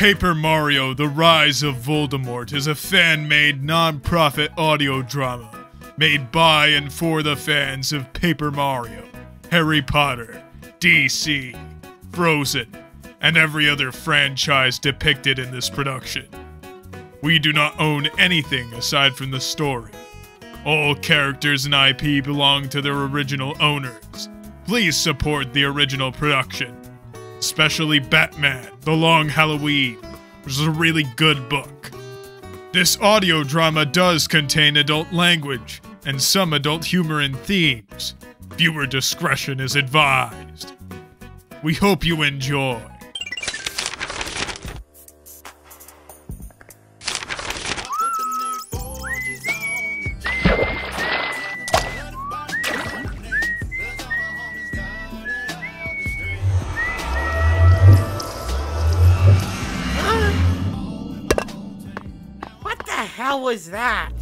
Paper Mario The Rise of Voldemort is a fan made non profit audio drama made by and for the fans of Paper Mario, Harry Potter, DC, Frozen, and every other franchise depicted in this production. We do not own anything aside from the story. All characters and IP belong to their original owners. Please support the original production especially Batman The Long Halloween, which is a really good book. This audio drama does contain adult language and some adult humor and themes. Viewer discretion is advised. We hope you enjoy. Was that?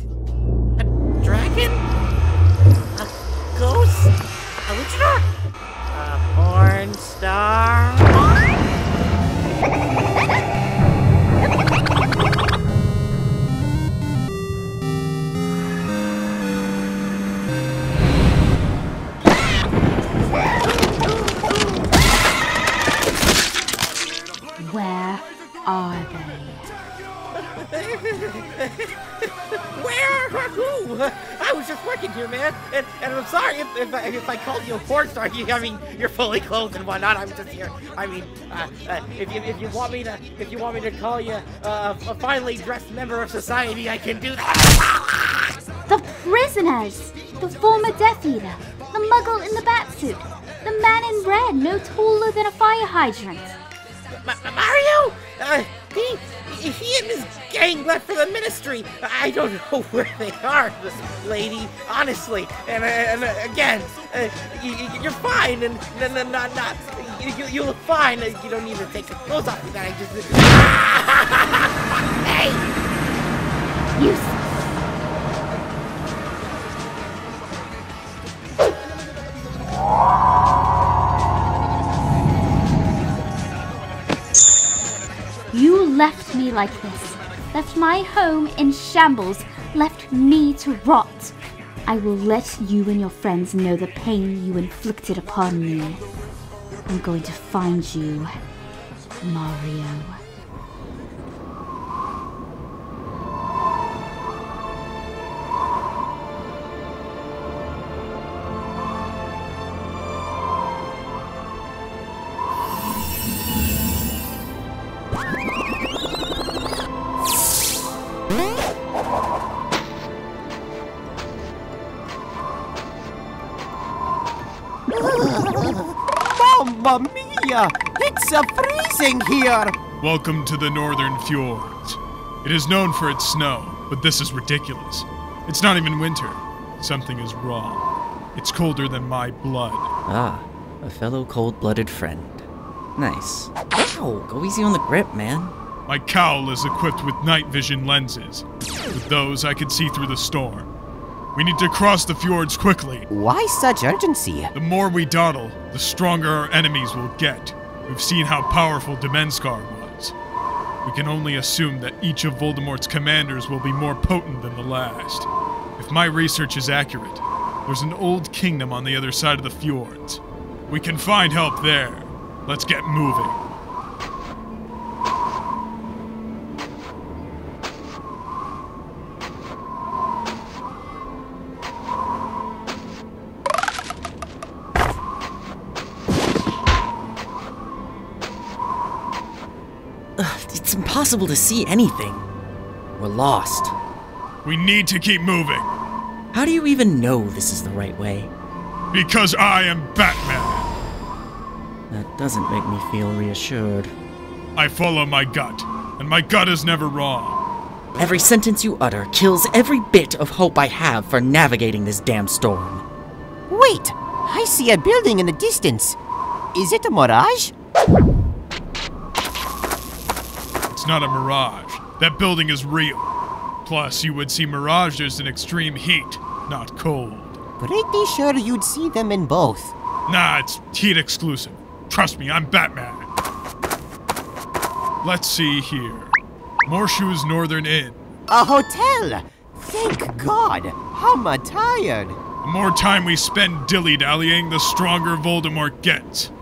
If, I, if I called you a porn star. You, I mean, you're fully clothed and whatnot. I'm just here. I mean, uh, uh, if you if you want me to if you want me to call you uh, a finely dressed member of society, I can do that. The prisoners! The former Death Eater, the muggle in the bat suit, the man in red no taller than a fire hydrant. Ma- Mario? Uh, he, he and his gang left for the ministry. I don't know where they are, this lady. Honestly, and, uh, and uh, again, uh, you, you- you're fine, and no, no, not, not. You, you, you look fine. Uh, You don't need to take your clothes off. I just. hey. You left me like this, left my home in shambles, left me to rot. I will let you and your friends know the pain you inflicted upon me. I'm going to find you, Mario. Mamma mia! It's uh, freezing here! Welcome to the Northern Fjords. It is known for its snow, but this is ridiculous. It's not even winter. Something is wrong. It's colder than my blood. Ah, a fellow cold blooded friend. Nice. Ow, go easy on the grip, man. My cowl is equipped with night vision lenses. With those, I can see through the storm. We need to cross the fjords quickly. Why such urgency? The more we dawdle, the stronger our enemies will get. We've seen how powerful Demenskar was. We can only assume that each of Voldemort's commanders will be more potent than the last. If my research is accurate, there's an old kingdom on the other side of the fjords. We can find help there. Let's get moving. Impossible to see anything. We're lost. We need to keep moving. How do you even know this is the right way? Because I am Batman. That doesn't make me feel reassured. I follow my gut, and my gut is never wrong. Every sentence you utter kills every bit of hope I have for navigating this damn storm. Wait! I see a building in the distance. Is it a mirage? It's not a mirage. That building is real. Plus, you would see mirages in extreme heat, not cold. Pretty sure you'd see them in both. Nah, it's heat exclusive. Trust me, I'm Batman. Let's see here. Morshu's Northern Inn. A hotel! Thank God! How am I tired? The more time we spend dilly dallying, the stronger Voldemort gets.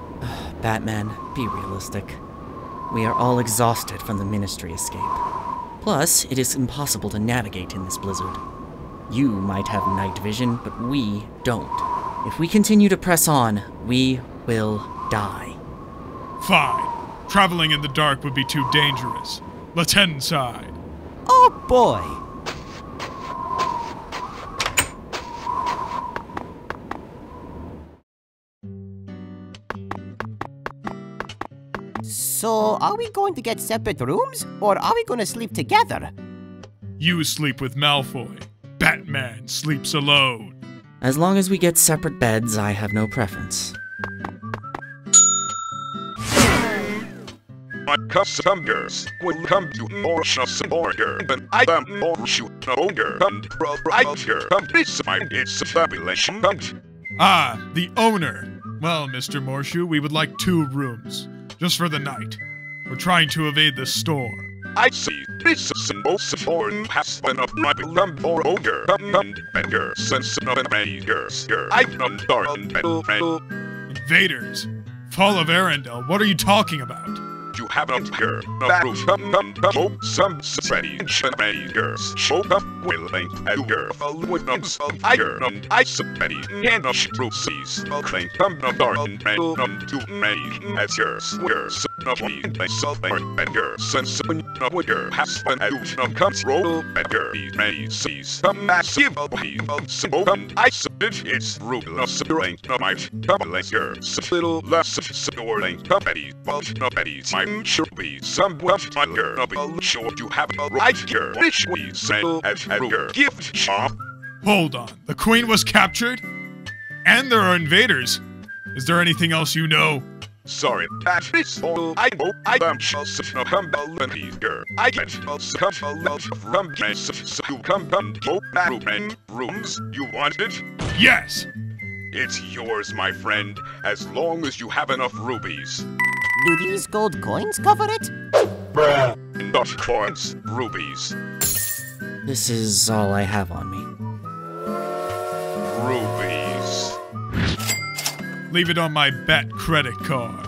Batman, be realistic. We are all exhausted from the Ministry escape. Plus, it is impossible to navigate in this blizzard. You might have night vision, but we don't. If we continue to press on, we will die. Fine. Traveling in the dark would be too dangerous. Let's head inside. Oh boy! So, are we going to get separate rooms, or are we going to sleep together? You sleep with Malfoy. Batman sleeps alone. As long as we get separate beds, I have no preference. My customers will come to Morshu's Order, and I am Morshu Ogre, and proprietor of this fine establishment. Ah, the owner. Well, Mr. Morshu, we would like two rooms. Just for the night. We're trying to evade the storm. I see this symbol support has been of my for ogre and beggar since invaders. I've done darn Invaders? Fall of Arendelle, what are you talking about? You haven't heard about some some strange invaders show up willing ogre with us of iron and ice petty and a struces claim come of darn and to make as of of beggar since when a of a of and of petty Sure we somewhat higher a sure you have a right here which we sell at a gift shop Hold on. The Queen was captured? And there are invaders. Is there anything else you know? Sorry, that is all I know. I am just a humble and here. I get a couple of rumbles so you come and go back rooms. You want it? Yes! It's yours, my friend, as long as you have enough rubies. Do these gold coins cover it? Bruh, Not coins, rubies. This is all I have on me. Rubies. Leave it on my bat credit card.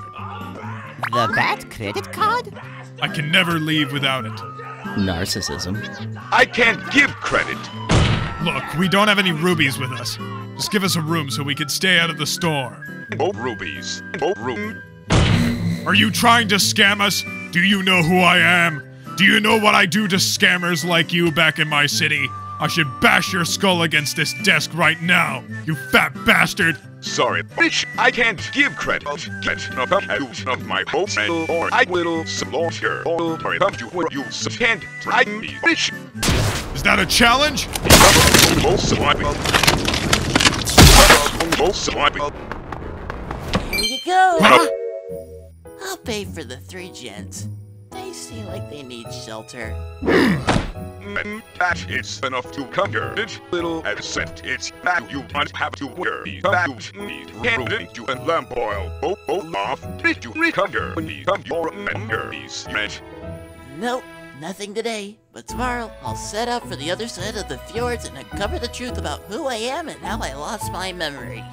The bat credit card? I can never leave without it. Narcissism. I can't give credit. Look, we don't have any rubies with us. Just give us a room so we can stay out of the storm. No rubies. Oh, no room. Are you trying to scam us? Do you know who I am? Do you know what I do to scammers like you back in my city? I should bash your skull against this desk right now, you fat bastard! Sorry, bitch. I can't give credit. Get enough out of my hopes or I will slaughter all of you where you can't try me, bitch. Is that a challenge? Here you go. I'll pay for the three gents. They seem like they need shelter. And that is enough to conquer it, little except it's that you might have to worry about me handling you and lamp oil. Oh, oh, off. Did you recover you come your memories, mate? Nope, nothing today. But tomorrow, I'll set out for the other side of the fjords and uncover the truth about who I am and how I lost my memory.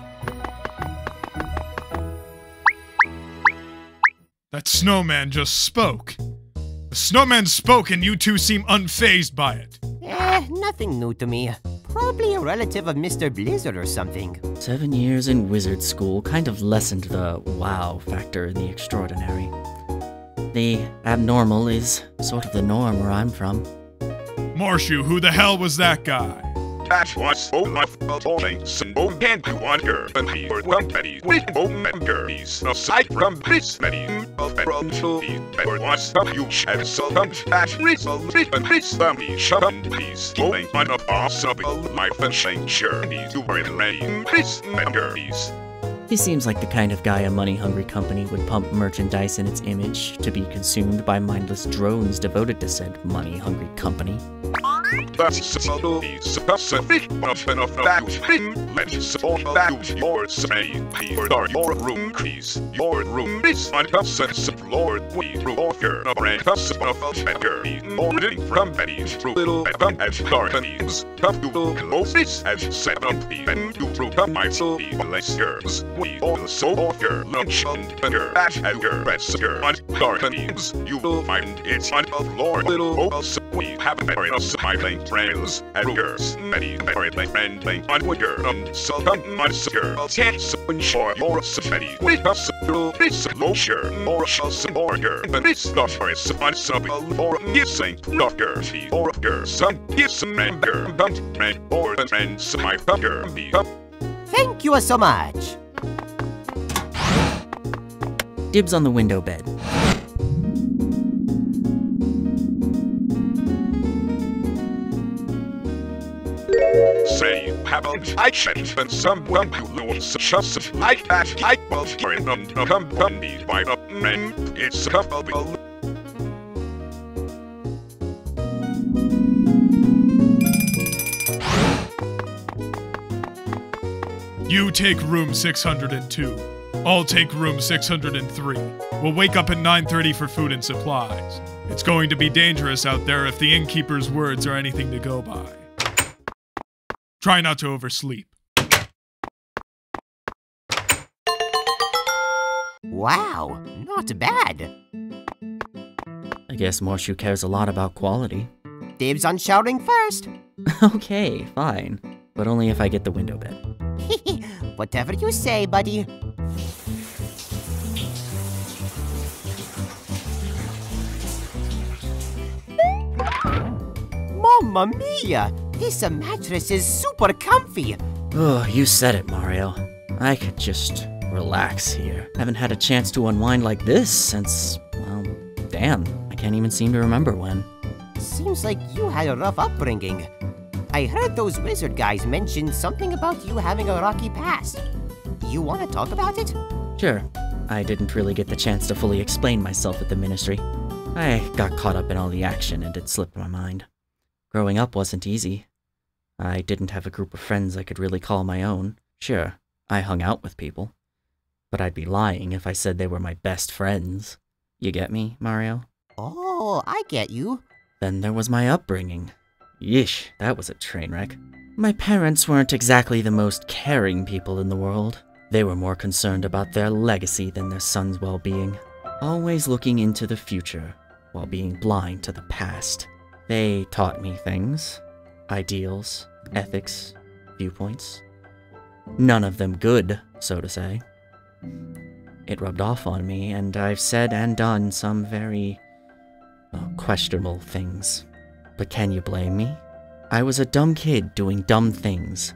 That snowman just spoke. The snowman spoke and you two seem unfazed by it. Eh, nothing new to me. Probably a relative of Mr. Blizzard or something. Seven years in wizard school kind of lessened the wow factor in the extraordinary. The abnormal is sort of the norm where I'm from. Morshu, who the hell was that guy? That was all my fault. Symbol and you wonder and he were one penny with no memories aside from this many of the there was a huge and so that resulted in his family shunned peace going on a possible life and change journey to relay his memories. He seems like the kind of guy a money hungry company would pump merchandise in its image to be consumed by mindless drones devoted to said money hungry company. That's subtly specific of an effect. Let's support that your say. Here are your room keys. Your room is unpossessed. Lord, we through all your brain possible of better. Morning from Betty through little Evan as gardens. Come to close this as seven p.m. to through the myself less yours. We also offer lunch and dinner at our restaurant on gardens. You will find it's on the floor little also we have very smiling trails and yours many very friendly on winter and um, so come on secure can't so ensure your safety with us through this closure more shows more your but this doctor is on some or missing doctor fee or your son is member but friend or the friends my doctor be up Thank you so much. Dibs on the window bed. Say you haven't I checked and someone who looks just like that I was um, um, um, hearing them accompanied by a man it's couple You take room 602. I'll take room 603. We'll wake up at 9:30 for food and supplies. It's going to be dangerous out there if the innkeeper's words are anything to go by. Try not to oversleep. Wow, not bad. I guess Morshu cares a lot about quality. Dibs on shouting first. okay, fine. But only if I get the window bed. Whatever you say, buddy. Mamma mia! This mattress is super comfy. Oh, you said it, Mario. I could just relax here. Haven't had a chance to unwind like this since, well, damn, I can't even seem to remember when. Seems like you had a rough upbringing. I heard those wizard guys mention something about you having a rocky past. You want to talk about it? Sure, I didn't really get the chance to fully explain myself at the ministry. I got caught up in all the action and it slipped my mind. Growing up wasn't easy. I didn't have a group of friends I could really call my own. Sure, I hung out with people. But I'd be lying if I said they were my best friends. You get me, Mario? Oh, I get you. Then there was my upbringing. Yeesh, that was a train wreck. My parents weren't exactly the most caring people in the world. They were more concerned about their legacy than their son's well being, always looking into the future while being blind to the past. They taught me things ideals, ethics, viewpoints. None of them good, so to say. It rubbed off on me, and I've said and done some very questionable things. But can you blame me? I was a dumb kid doing dumb things.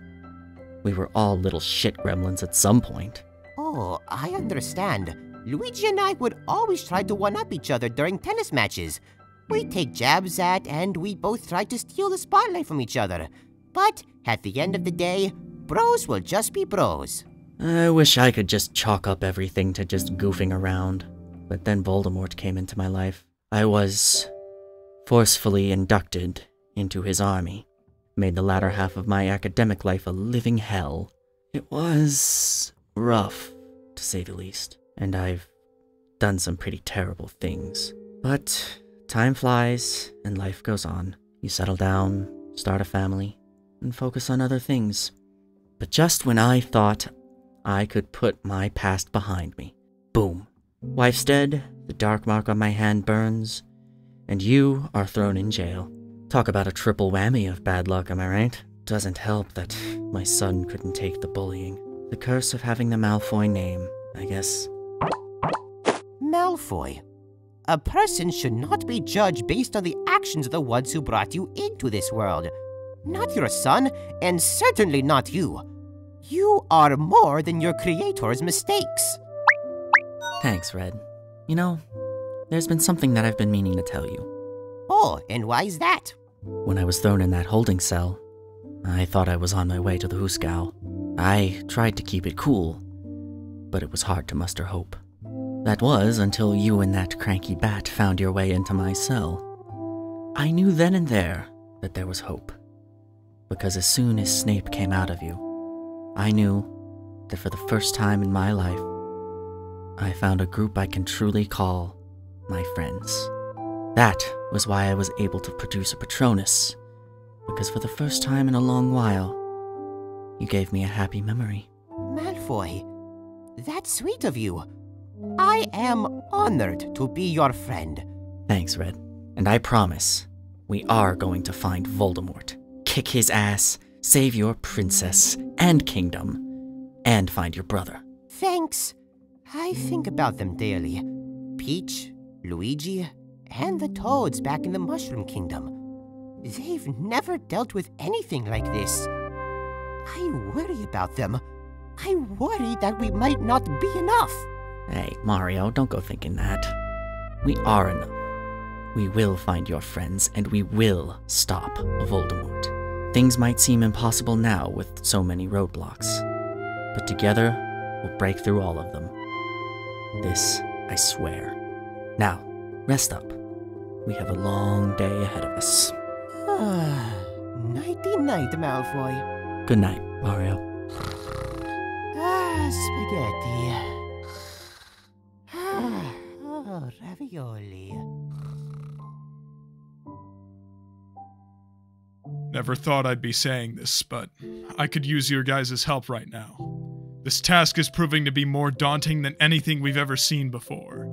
We were all little shit gremlins at some point. Oh, I understand. Luigi and I would always try to one up each other during tennis matches. We'd take jabs at, and we both try to steal the spotlight from each other. But at the end of the day, bros will just be bros. I wish I could just chalk up everything to just goofing around. But then Voldemort came into my life. I was forcefully inducted into his army. Made the latter half of my academic life a living hell. It was rough, to say the least, and I've done some pretty terrible things. But time flies and life goes on. You settle down, start a family, and focus on other things. But just when I thought I could put my past behind me, boom. Wife's dead, the dark mark on my hand burns, and you are thrown in jail. Talk about a triple whammy of bad luck, am I right? Doesn't help that my son couldn't take the bullying. The curse of having the Malfoy name, I guess. Malfoy. A person should not be judged based on the actions of the ones who brought you into this world. Not your son, and certainly not you. You are more than your creator's mistakes. Thanks, Red. You know, there's been something that I've been meaning to tell you. Oh, and why is that? When I was thrown in that holding cell, I thought I was on my way to the Hooskow. I tried to keep it cool, but it was hard to muster hope. That was until you and that cranky bat found your way into my cell. I knew then and there that there was hope. Because as soon as Snape came out of you, I knew that for the first time in my life, I found a group I can truly call my friends. That was why I was able to produce a Patronus, because for the first time in a long while, you gave me a happy memory. Malfoy, that's sweet of you. I am honored to be your friend. Thanks, Red. And I promise, we are going to find Voldemort, kick his ass, save your princess and kingdom, and find your brother. Thanks. I think about them daily. Peach, Luigi, and the Toads back in the Mushroom Kingdom. They've never dealt with anything like this. I worry about them. I worry that we might not be enough. Hey, Mario, don't go thinking that. We are enough. We will find your friends, and we will stop Voldemort. Things might seem impossible now with so many roadblocks, but together, we'll break through all of them. This, I swear. Now, rest up. We have a long day ahead of us. Nighty night, Malfoy. Good night, Mario. Ah, spaghetti. Ravioli. Never thought I'd be saying this, but I could use your guys' help right now. This task is proving to be more daunting than anything we've ever seen before.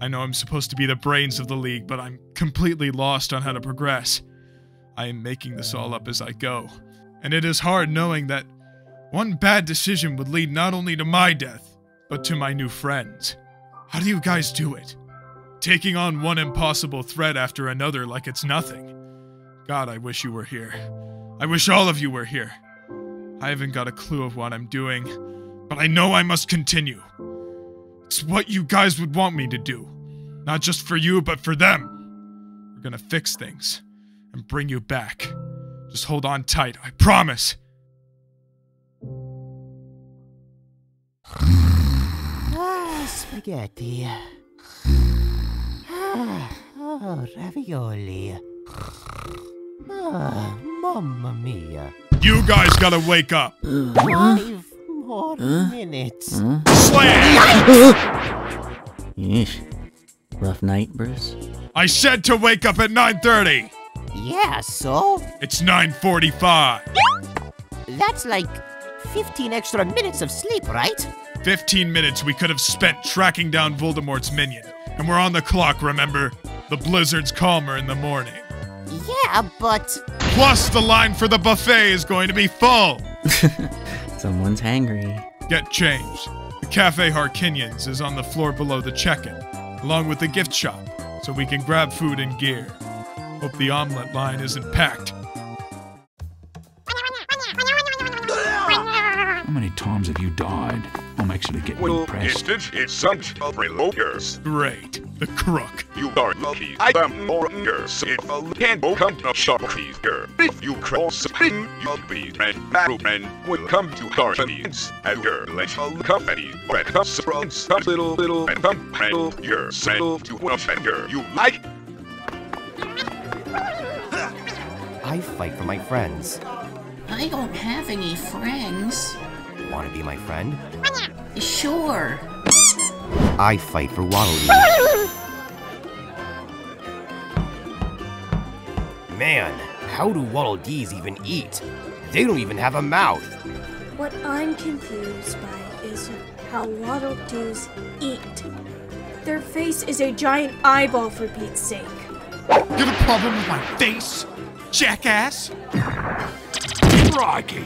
I know I'm supposed to be the brains of the league, but I'm completely lost on how to progress. I am making this all up as I go, and it is hard knowing that one bad decision would lead not only to my death, but to my new friends. How do you guys do it? Taking on one impossible threat after another like it's nothing. God, I wish you were here. I wish all of you were here. I haven't got a clue of what I'm doing, but I know I must continue. It's what you guys would want me to do. Not just for you, but for them. We're gonna fix things and bring you back. Just hold on tight, I promise. Spaghetti. Ah, oh, ravioli. Ah, mamma mia. You guys gotta wake up. Five more minutes. Slam! Yeesh. Rough night, Bruce? I said to wake up at 9:30. Yeah, so? It's 9:45. That's like 15 extra minutes of sleep, right? 15 minutes we could have spent tracking down Voldemort's minion. And we're on the clock, remember? The blizzard's calmer in the morning. Yeah, but. Plus, the line for the buffet is going to be full. Someone's hangry. Get changed. The Cafe Harkinians is on the floor below the check-in, along with the gift shop, so we can grab food and gear. Hope the omelet line isn't packed. How many times have you died? I'm actually getting Well, impressed. it's it's such a relogers. Great. The crook. You are lucky. I am more yours. If a can come to shop here, if you cross the ring, you'll be red battlemen will come to Guardians and your little company. Red cups runs a little little and come handle yourself to a finger you like. I fight for my friends. I don't have any friends. Want to be my friend? Sure. I fight for Waddle Dee. Man, how do Waddle Dees even eat? They don't even have a mouth. What I'm confused by is how Waddle Dees eat. Their face is a giant eyeball for Pete's sake. You have a problem with my face, jackass? Crikey!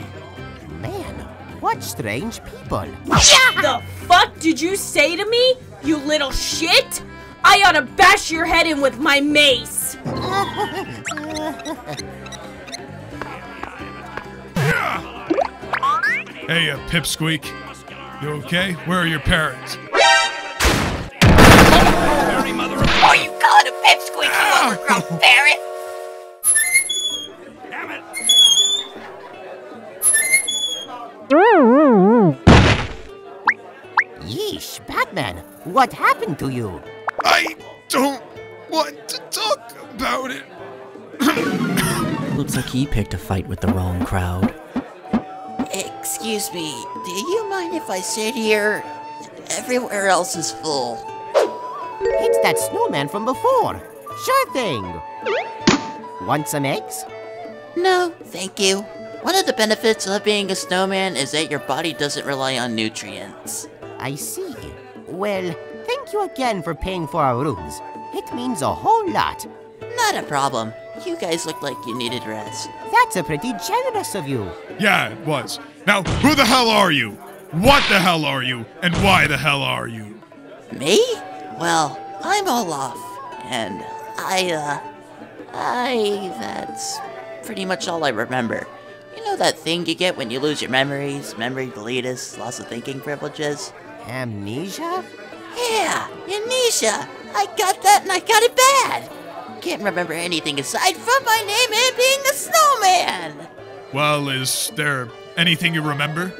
Man, what strange people. What the fuck did you say to me, you little shit? I ought to bash your head in with my mace. Hey, uh, Pipsqueak. You okay? Where are your parents? Oh, you call it a pipsqueak, you overgrown ferret? Batman, what happened to you? I don't want to talk about it. Looks like he picked a fight with the wrong crowd. Excuse me, do you mind if I sit here? Everywhere else is full. It's that snowman from before. Sure thing. Want some eggs? No, thank you. One of the benefits of being a snowman is that your body doesn't rely on nutrients. I see. Well, thank you again for paying for our rooms. It means a whole lot. Not a problem. You guys look like you needed rest. That's a pretty generous of you. Yeah, it was. Now, who the hell are you? What the hell are you? And why the hell are you? Me? Well, I'm Olaf, and I, uh, I, that's pretty much all I remember. You know that thing you get when you lose your memories, memory deletus, loss of thinking privileges? Amnesia? Yeah, amnesia. I got that and I got it bad. Can't remember anything aside from my name and being a snowman. Well, is there anything you remember?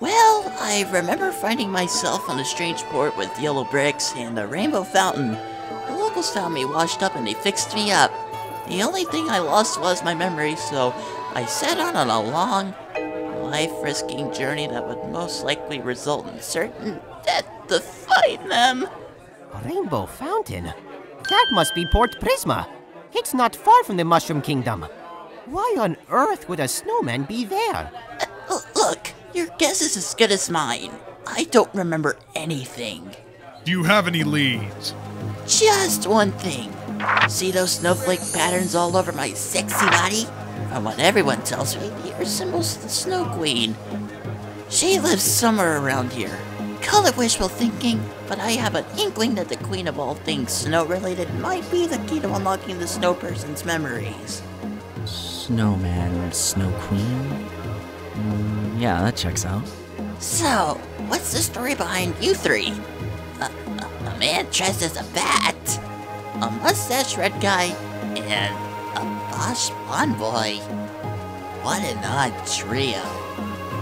Well, I remember finding myself on a strange port with yellow bricks and a rainbow fountain. The locals found me washed up and they fixed me up. The only thing I lost was my memory, so I set out on a long, life-risking journey that would most likely result in certain death to find them. Rainbow fountain? That must be Port Prisma. It's not far from the Mushroom Kingdom. Why on earth would a snowman be there? Uh, look, your guess is as good as mine. I don't remember anything. Do you have any leads? Just one thing. See those snowflake patterns all over my sexy body? From what everyone tells me, they resembles the Snow Queen. She lives somewhere around here. Call it wishful thinking, but I have an inkling that the queen of all things snow-related might be the key to unlocking the snow person's memories. Snowman, Snow Queen? Mm, yeah, that checks out. So, what's the story behind you three? A, a, a man dressed as a bat, a mustache red guy, and a boss boy. What an odd trio.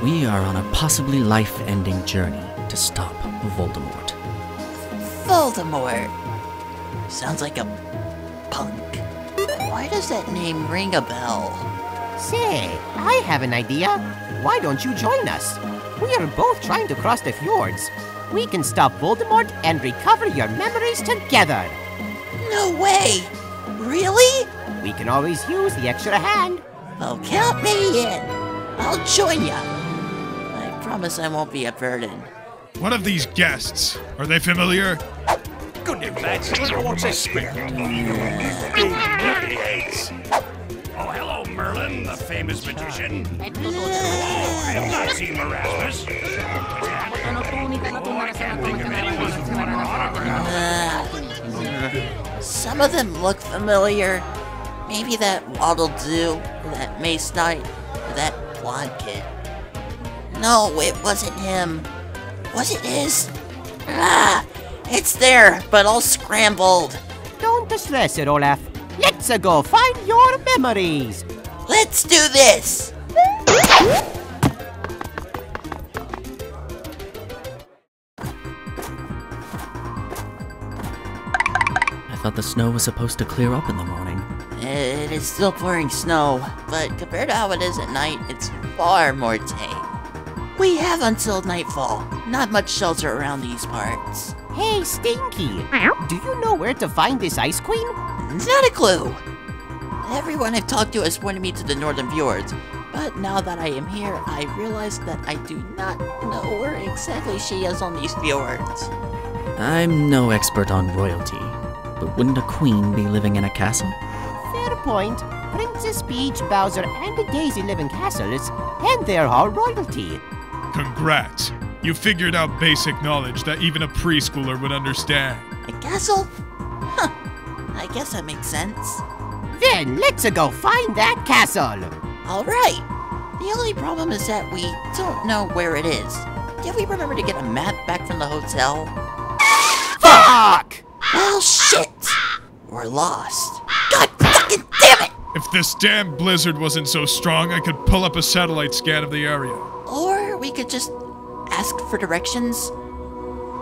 We are on a possibly life ending journey to stop Voldemort. Voldemort. Sounds like a punk. Why does that name ring a bell? Say, I have an idea. Why don't you join us? We are both trying to cross the fjords. We can stop Voldemort and recover your memories together. No way! Really? We can always use the extra hand. Well, count me in. I'll join ya. I promise I won't be a burden. What of these guests? Are they familiar? Good news, lads. What's this script? Oh, hello, Merlin, the famous magician. Oh, I have not seen Erasmus. Oh, I can't think of anyone who won an autograph. Some of them look familiar. Maybe that Waddle Doo, or that Mace Knight, or that blonde kid. No, it wasn't him. Was it his? Ah, it's there, but all scrambled. Don't stress it, Olaf. Let's go find your memories. Let's do this! I thought the snow was supposed to clear up in the morning. It is still pouring snow, but compared to how it is at night, it's far more tame. We have until nightfall. Not much shelter around these parts. Hey, Stinky. Do you know where to find this Ice Queen? Not a clue. Everyone I've talked to has pointed me to the Northern Fjords, but now that I am here, I realize that I do not know where exactly she is on these fjords. I'm no expert on royalty, but wouldn't a queen be living in a castle? Fair point. Princess Peach, Bowser, and the Daisy live in castles, and they're all royalty. Congrats. You figured out basic knowledge that even a preschooler would understand. A castle? Huh. I guess that makes sense. Then let's go find that castle. Alright. The only problem is that we don't know where it is. Did we remember to get a map back from the hotel? Fuck! Well, shit! We're lost. God fucking damn it! If this damn blizzard wasn't so strong, I could pull up a satellite scan of the area. Or we could just ask for directions.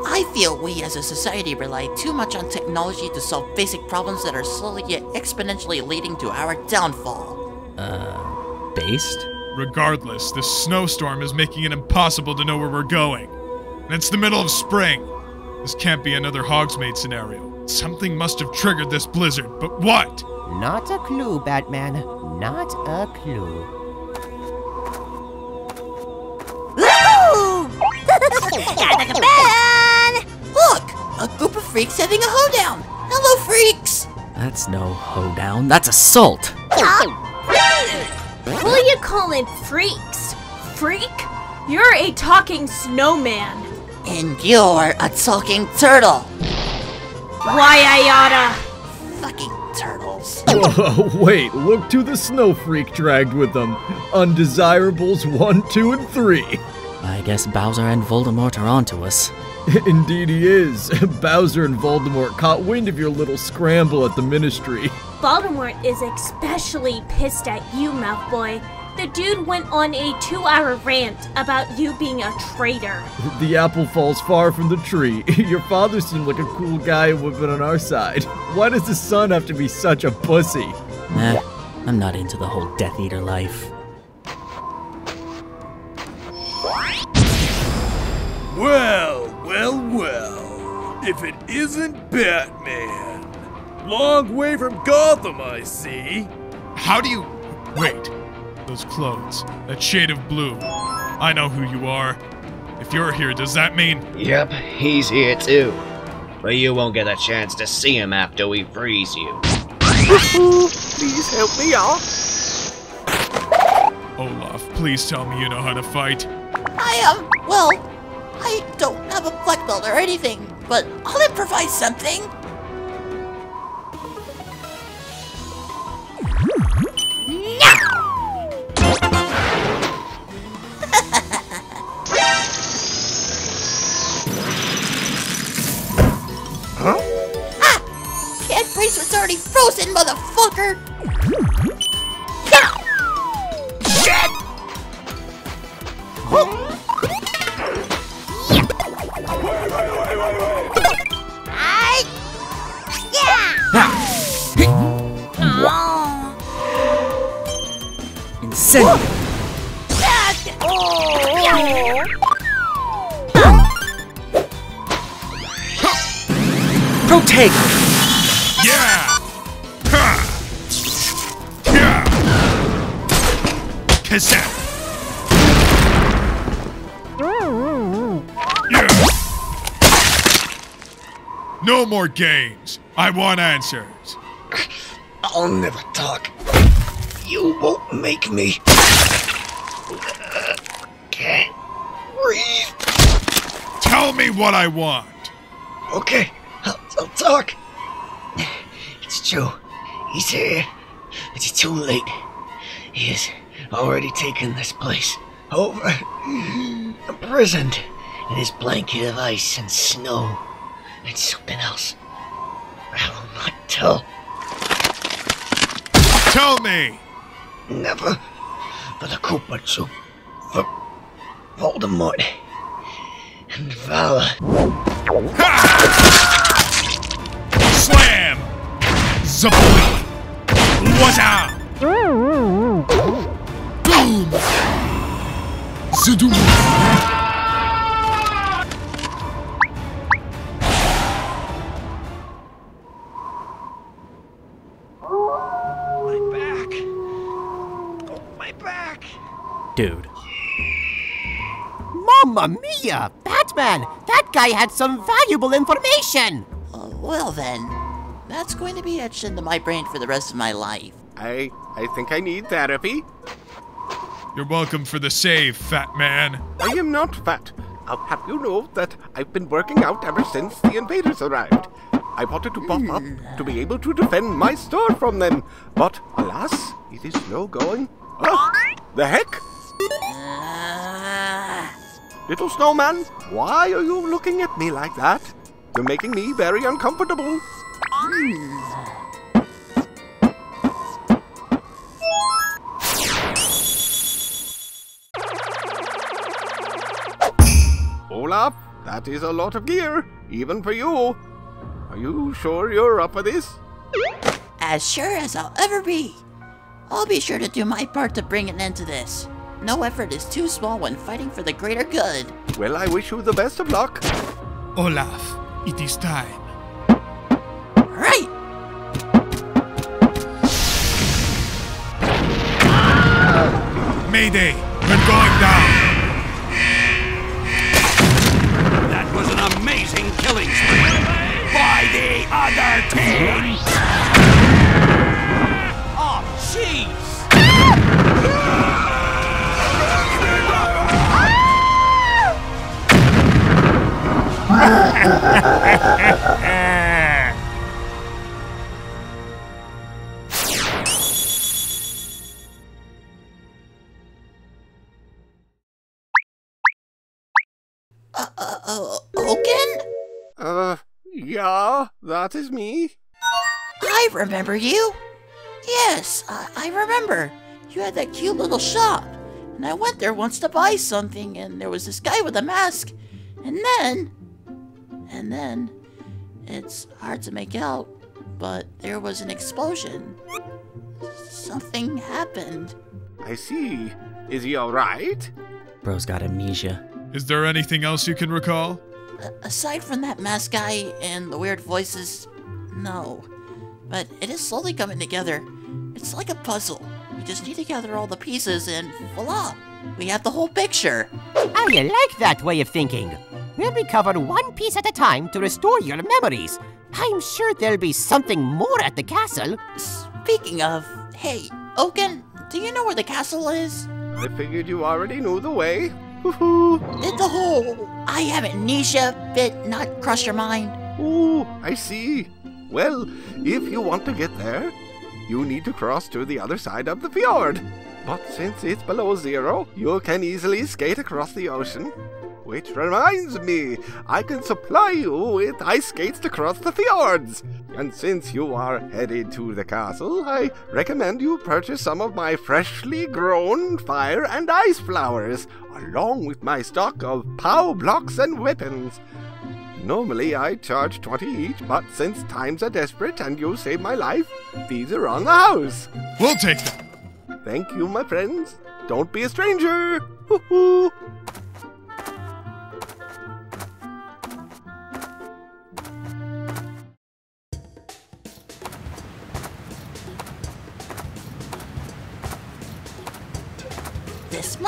I feel we as a society rely too much on technology to solve basic problems that are slowly yet exponentially leading to our downfall. Uh, based? Regardless, this snowstorm is making it impossible to know where we're going. And it's the middle of spring. This can't be another Hogsmeade scenario. Something must have triggered this blizzard, but what? Not a clue, Batman. Not a clue. Batman! Look! A group of freaks having a hoedown! Hello, freaks! That's no hoedown, that's assault! Who are you calling freaks? Freak? You're a talking snowman. And you're a talking turtle! Why I oughta. Fucking turtles. Whoa, oh, wait, look to the snow freak dragged with them. Undesirables 1, 2, and 3. I guess Bowser and Voldemort are onto us. Indeed he is. Bowser and Voldemort caught wind of your little scramble at the Ministry. Voldemort is especially pissed at you, Malfoy. The dude went on a two hour rant about you being a traitor. The apple falls far from the tree. Your father seemed like a cool guy and would have been on our side. Why does the son have to be such a pussy? Eh, I'm not into the whole Death Eater life. Well, well, well. If it isn't Batman. Long way from Gotham, I see. How do you. Wait. Those clothes. That shade of blue. I know who you are. If you're here, does that mean. Yep, he's here too. But you won't get a chance to see him after we freeze you. Please help me out. Olaf, please tell me you know how to fight. I am, um, well, I don't have a black belt or anything, but I'll improvise something. Already frozen, motherfucker! Shit! I. Yeah. Incendio! Protego! Yeah! Ha! Yeah! Cassette! Yeah! No more games. I want answers. I'll never talk. You won't make me. Can't breathe. Tell me what I want. Okay, I'll, I'll talk. It's true. He's here. but It's too late. He has already taken this place over. Imprisoned in his blanket of ice and snow and something else. I will not tell. Tell me! Never for the Koopa Troop. For Voldemort. And Vala. Slam! Zaboom! Waza! Boom! Zadoom! My back. Oh, my back. Dude. Mamma mia! Batman! That guy had some valuable information! Uh, well then, that's going to be etched into my brain for the rest of my life. I I think I need therapy. You're welcome for the save, fat man. I am not fat. I'll have you know that I've been working out ever since the invaders arrived. I wanted to buff up to be able to defend my store from them, but alas, it is no going. Ah, the heck? Little snowman, why are you looking at me like that? You're making me very uncomfortable. Hmm. Olaf, That is a lot of gear, even for you. Are you sure you're up for this? As sure as I'll ever be. I'll be sure to do my part to bring an end to this. No effort is too small when fighting for the greater good. Well, I wish you the best of luck. Olaf, it is time. Right! Mayday! We're going down! That was an amazing killing spree by the other team! Oh, jeez! Uh, Uh, yeah, that is me. I remember you. Yes, I, I remember. You had that cute little shop. And I went there once to buy something, and there was this guy with a mask. And then. And then. It's hard to make out, but there was an explosion. Something happened. I see. Is he alright? Bro's got amnesia. Is there anything else you can recall? A- aside from that mask guy and the weird voices, no. But it is slowly coming together. It's like a puzzle. We just need to gather all the pieces and voila! We have the whole picture. I like that way of thinking. We'll recover one piece at a time to restore your memories. I'm sure there'll be something more at the castle. Speaking of, hey, Oaken, do you know where the castle is? I figured you already knew the way. Did the whole I have amnesia bit not cross your mind? Ooh, I see. Well, if you want to get there, you need to cross to the other side of the fjord. But since it's below zero, you can easily skate across the ocean. Which reminds me, I can supply you with ice skates to cross the fjords. And since you are headed to the castle, I recommend you purchase some of my freshly grown fire and ice flowers, along with my stock of POW blocks and weapons. Normally I charge 20 each, but since times are desperate and you saved my life, these are on the house. We'll take them. Thank you, my friends. Don't be a stranger. Hoo-hoo.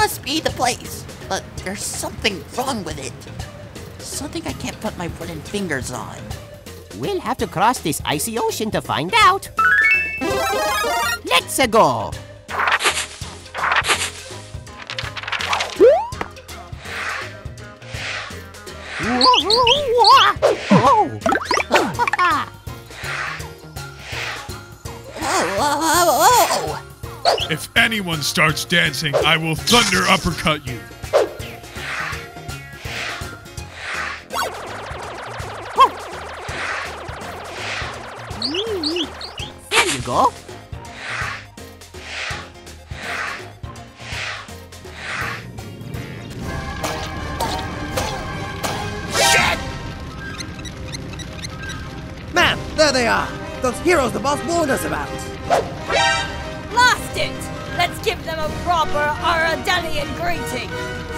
Must be the place, but there's something wrong with it. Something I can't put my wooden fingers on. We'll have to cross this icy ocean to find out. Let's go. Whoa, If anyone starts dancing, I will thunder uppercut you. There you go. Man, there they are! Those heroes the boss warned us about! Blast it! Let's give them a proper Arendellian greeting!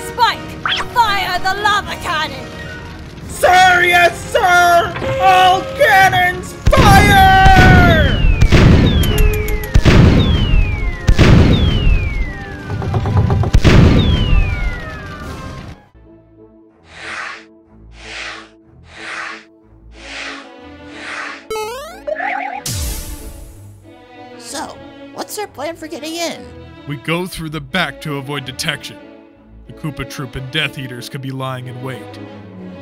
Spike, fire the lava cannon! Sir, yes, sir! All cannons fire! Plan for getting in? We go through the back to avoid detection. The Koopa Troop and Death Eaters could be lying in wait.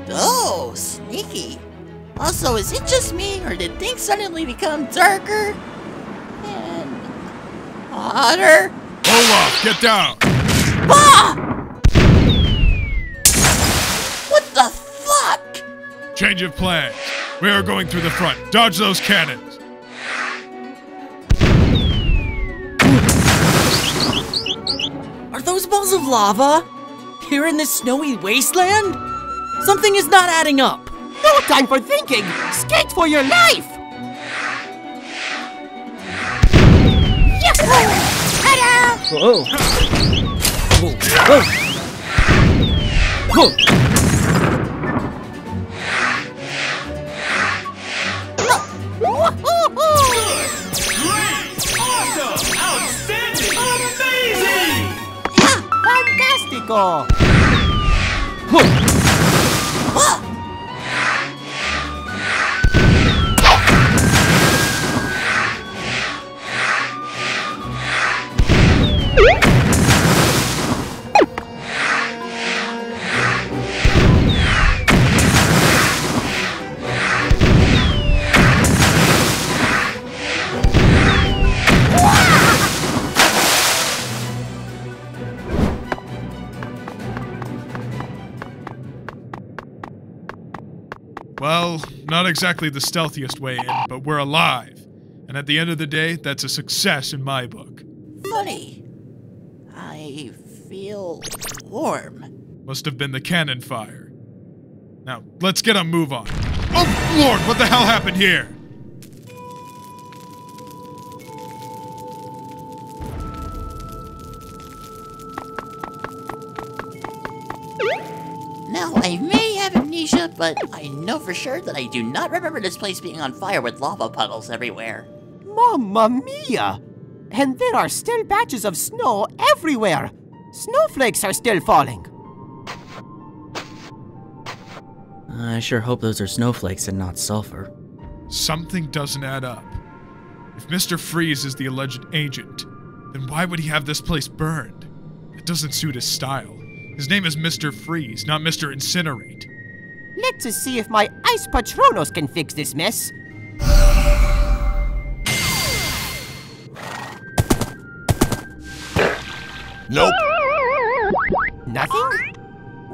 Oh, sneaky. Also, is it just me, or did things suddenly become darker and hotter? Olaf, get down! Ah! What the fuck? Change of plans. We are going through the front. Dodge those cannons. Are those balls of lava? Here in this snowy wasteland? Something is not adding up! No time for thinking! Skate for your life! Whoa. Whoa. Whoa. Whoa. Fantastico! Well, not exactly the stealthiest way in, but we're alive. And at the end of the day, that's a success in my book. Funny. I feel warm. Must have been the cannon fire. Now, let's get a move on. Oh, Lord, what the hell happened here? Now, I may have amnesia, but I know for sure that I do not remember this place being on fire with lava puddles everywhere. Mamma mia! And there are still patches of snow everywhere! Snowflakes are still falling! I sure hope those are snowflakes and not sulfur. Something doesn't add up. If Mr. Freeze is the alleged agent, then why would he have this place burned? It doesn't suit his style. His name is Mr. Freeze, not Mr. Incinerate. Let's see if my Ice Patronus can fix this mess. Nope. Nothing?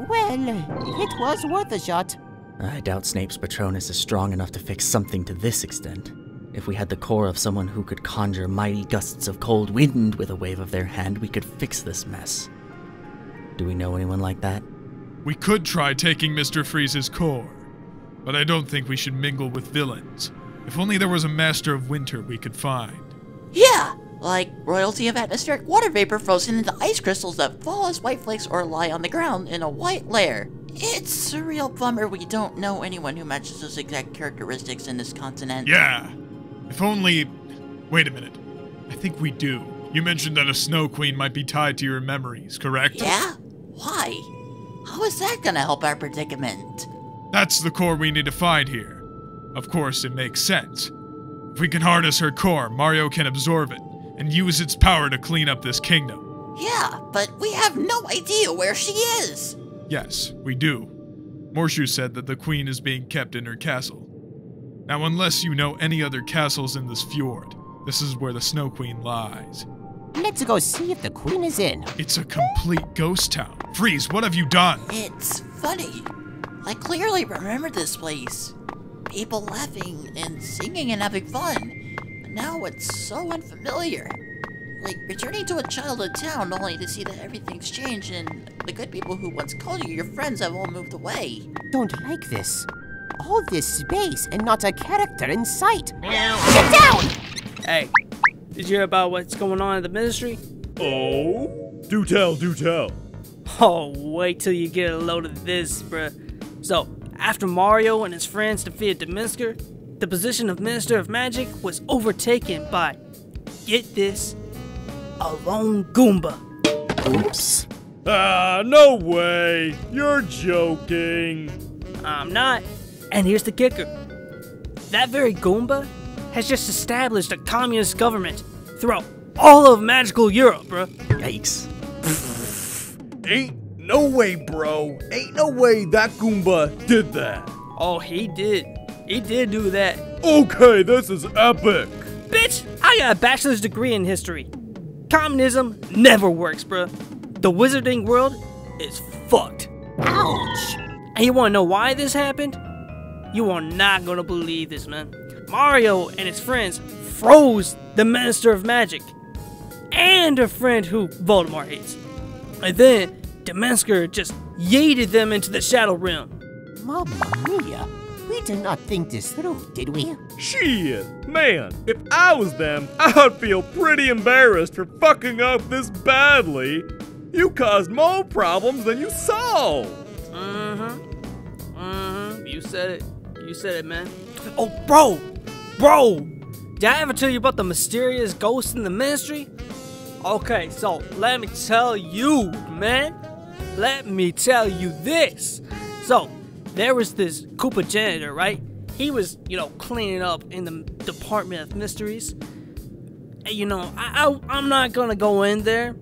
Well, it was worth a shot. I doubt Snape's Patronus is strong enough to fix something to this extent. If we had the core of someone who could conjure mighty gusts of cold wind with a wave of their hand, we could fix this mess. Do we know anyone like that? We could try taking Mr. Freeze's core, but I don't think we should mingle with villains. If only there was a Master of Winter we could find. Yeah, like royalty of atmospheric water vapor frozen into ice crystals that fall as white flakes or lie on the ground in a white layer. It's a real bummer we don't know anyone who matches those exact characteristics in this continent. Yeah. If only. Wait a minute. I think we do. You mentioned that a Snow Queen might be tied to your memories, correct? Yeah? Why? How is that gonna help our predicament? That's the core we need to find here. Of course, it makes sense. If we can harness her core, Mario can absorb it and use its power to clean up this kingdom. Yeah, but we have no idea where she is. Yes, we do. Morshu said that the queen is being kept in her castle. Now, unless you know any other castles in this fjord, this is where the Snow Queen lies. Let's go see if the queen is in. It's a complete ghost town. Freeze, what have you done? It's funny. I clearly remember this place. People laughing and singing and having fun. But now it's so unfamiliar. Like returning to a childhood town only to see that everything's changed and the good people who once called you your friends have all moved away. Don't like this. All this space and not a character in sight. Get down! Hey, did you hear about what's going on in the ministry? Oh? Do tell, do tell. Oh, wait till you get a load of this, bruh. So, after Mario and his friends defeated Deminsker, the position of Minister of Magic was overtaken by, get this, a lone Goomba. Oops. Ah, no way. You're joking. I'm not. And here's the kicker. That very Goomba has just established a communist government throughout all of magical Europe, bruh. Yikes. Ain't no way, bro. Ain't no way that Goomba did that. Oh, he did. He did do that. Okay, this is epic. Bitch, I got a bachelor's degree in history. Communism never works, bruh. The wizarding world is fucked. Ouch! And you wanna know why this happened? You are not gonna believe this, man. Mario and his friends froze the Minister of Magic and a friend who Voldemort hates. And then Demensker just yeeted them into the Shadow Realm. Mamma mia. We did not think this through, did we? Shit, man, if I was them, I'd feel pretty embarrassed for fucking up this badly. You caused more problems than you solved. Mm-hmm. Mm-hmm. You said it. You said it, man. Oh, bro! Bro! Did I ever tell you about the mysterious ghost in the ministry? Okay, so let me tell you, man. Let me tell you this. So, there was this Koopa janitor, right? He was, you know, cleaning up in the Department of Mysteries. And, you know, I, I, I'm not gonna go in there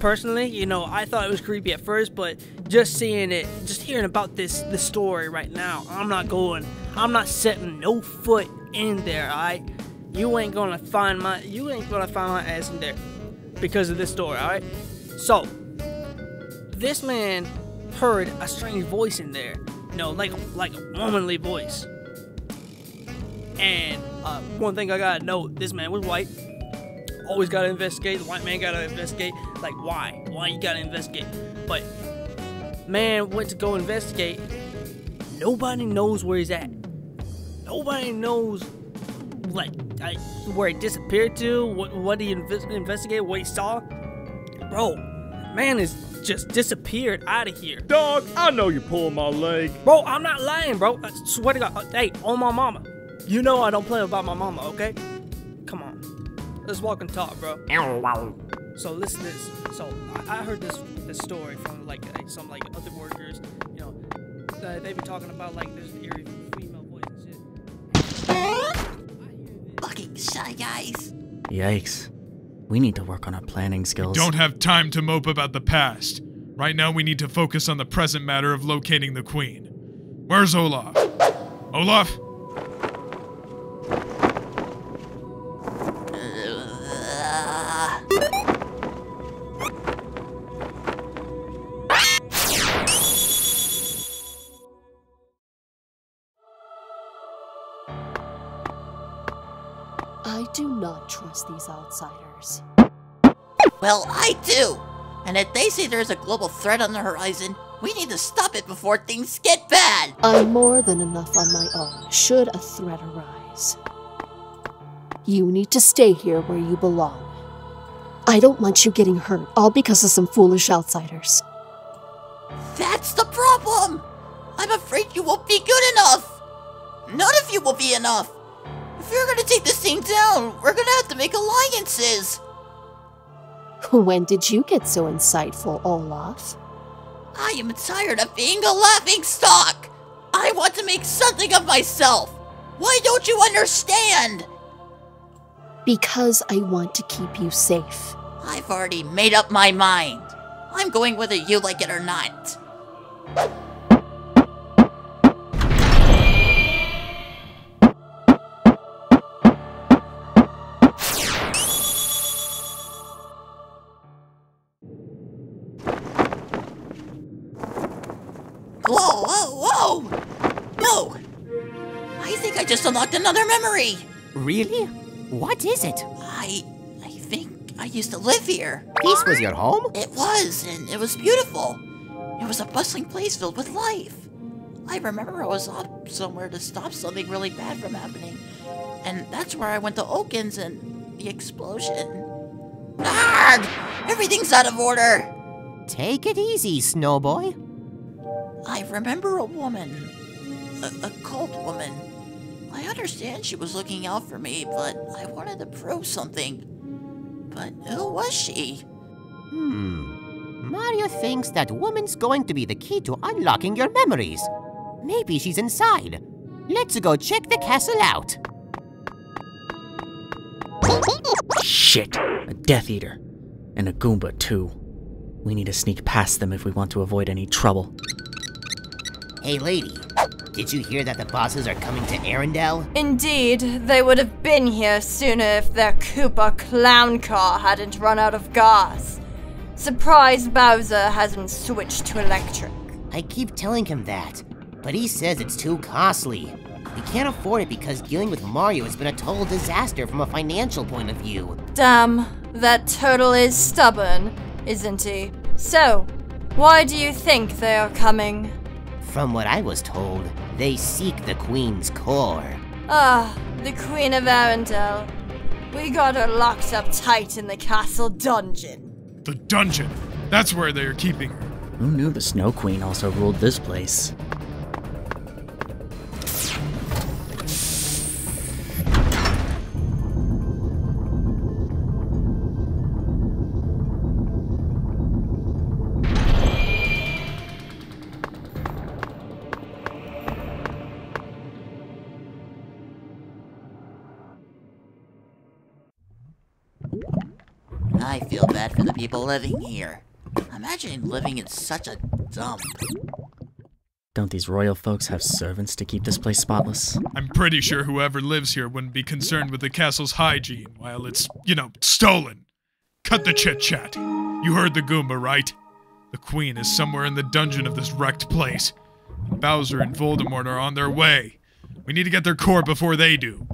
personally. You know, I thought it was creepy at first, but just seeing it, just hearing about this this story right now, I'm not going. I'm not setting no foot in there. Alright, you ain't gonna find my you ain't gonna find my ass in there because of this story. Alright, so this man heard a strange voice in there. You know, like like a womanly voice. And uh, one thing I gotta note: this man was white. Always gotta investigate. The white man gotta investigate. Like, why? Why you gotta investigate? But man went to go investigate. Nobody knows where he's at. Nobody knows, like, I, where he disappeared to. What what he inves- investigated. What he saw. Bro, man is just disappeared out of here. Dog, I know you're pulling my leg. Bro, I'm not lying, bro. I swear to God. Uh, Hey, on my mama. You know I don't play about my mama, okay? Come on. Let's walk and talk, bro. So listen to this. So I, I heard this this story from like uh, some like other workers. You know, uh, they've been talking about like this eerie female voice and shit. Fucking shy guys. Yikes. We need to work on our planning skills. Don't have time to mope about the past. Right now, we need to focus on the present matter of locating the queen. Where's Olaf? Olaf? Do not trust these outsiders. Well, I do. And if they say there's a global threat on the horizon, we need to stop it before things get bad. I'm more than enough on my own, should a threat arise. You need to stay here where you belong. I don't want you getting hurt, all because of some foolish outsiders. That's the problem. I'm afraid you won't be good enough. None of you will be enough. If you're gonna take this thing down, we're gonna have to make alliances. When did you get so insightful, Olaf? I am tired of being a laughing stock. I want to make something of myself. Why don't you understand? Because I want to keep you safe. I've already made up my mind. I'm going whether you like it or not. Whoa, whoa, whoa! No! I think I just unlocked another memory! Really? What is it? I. I think I used to live here. This was your home? It was, and it was beautiful. It was a bustling place filled with life. I remember I was off somewhere to stop something really bad from happening. And that's where I went to Oakens and the explosion. Arrgh! Everything's out of order! Take it easy, Snowboy. I remember a woman. A, a cult woman. I understand she was looking out for me, but I wanted to prove something. But who was she? Hmm. Mario thinks that woman's going to be the key to unlocking your memories. Maybe she's inside. Let's go check the castle out. Shit! A Death Eater. And a Goomba, too. We need to sneak past them if we want to avoid any trouble. Hey, lady. Did you hear that the bosses are coming to Arendelle? Indeed, they would have been here sooner if their Koopa clown car hadn't run out of gas. Surprise Bowser hasn't switched to electric. I keep telling him that, but he says it's too costly. We can't afford it because dealing with Mario has been a total disaster from a financial point of view. Damn, that turtle is stubborn, isn't he? So, why do you think they are coming? From what I was told, they seek the Queen's core. Ah, the Queen of Arendelle. We got her locked up tight in the castle dungeon. The dungeon. That's where they are keeping her. Who knew the Snow Queen also ruled this place? The people living here. Imagine living in such a dump. Don't these royal folks have servants to keep this place spotless? I'm pretty sure whoever lives here wouldn't be concerned with the castle's hygiene while it's, you know, stolen. Cut the chit chat. You heard the Goomba, right? The Queen is somewhere in the dungeon of this wrecked place. Bowser and Voldemort are on their way. We need to get their core before they do.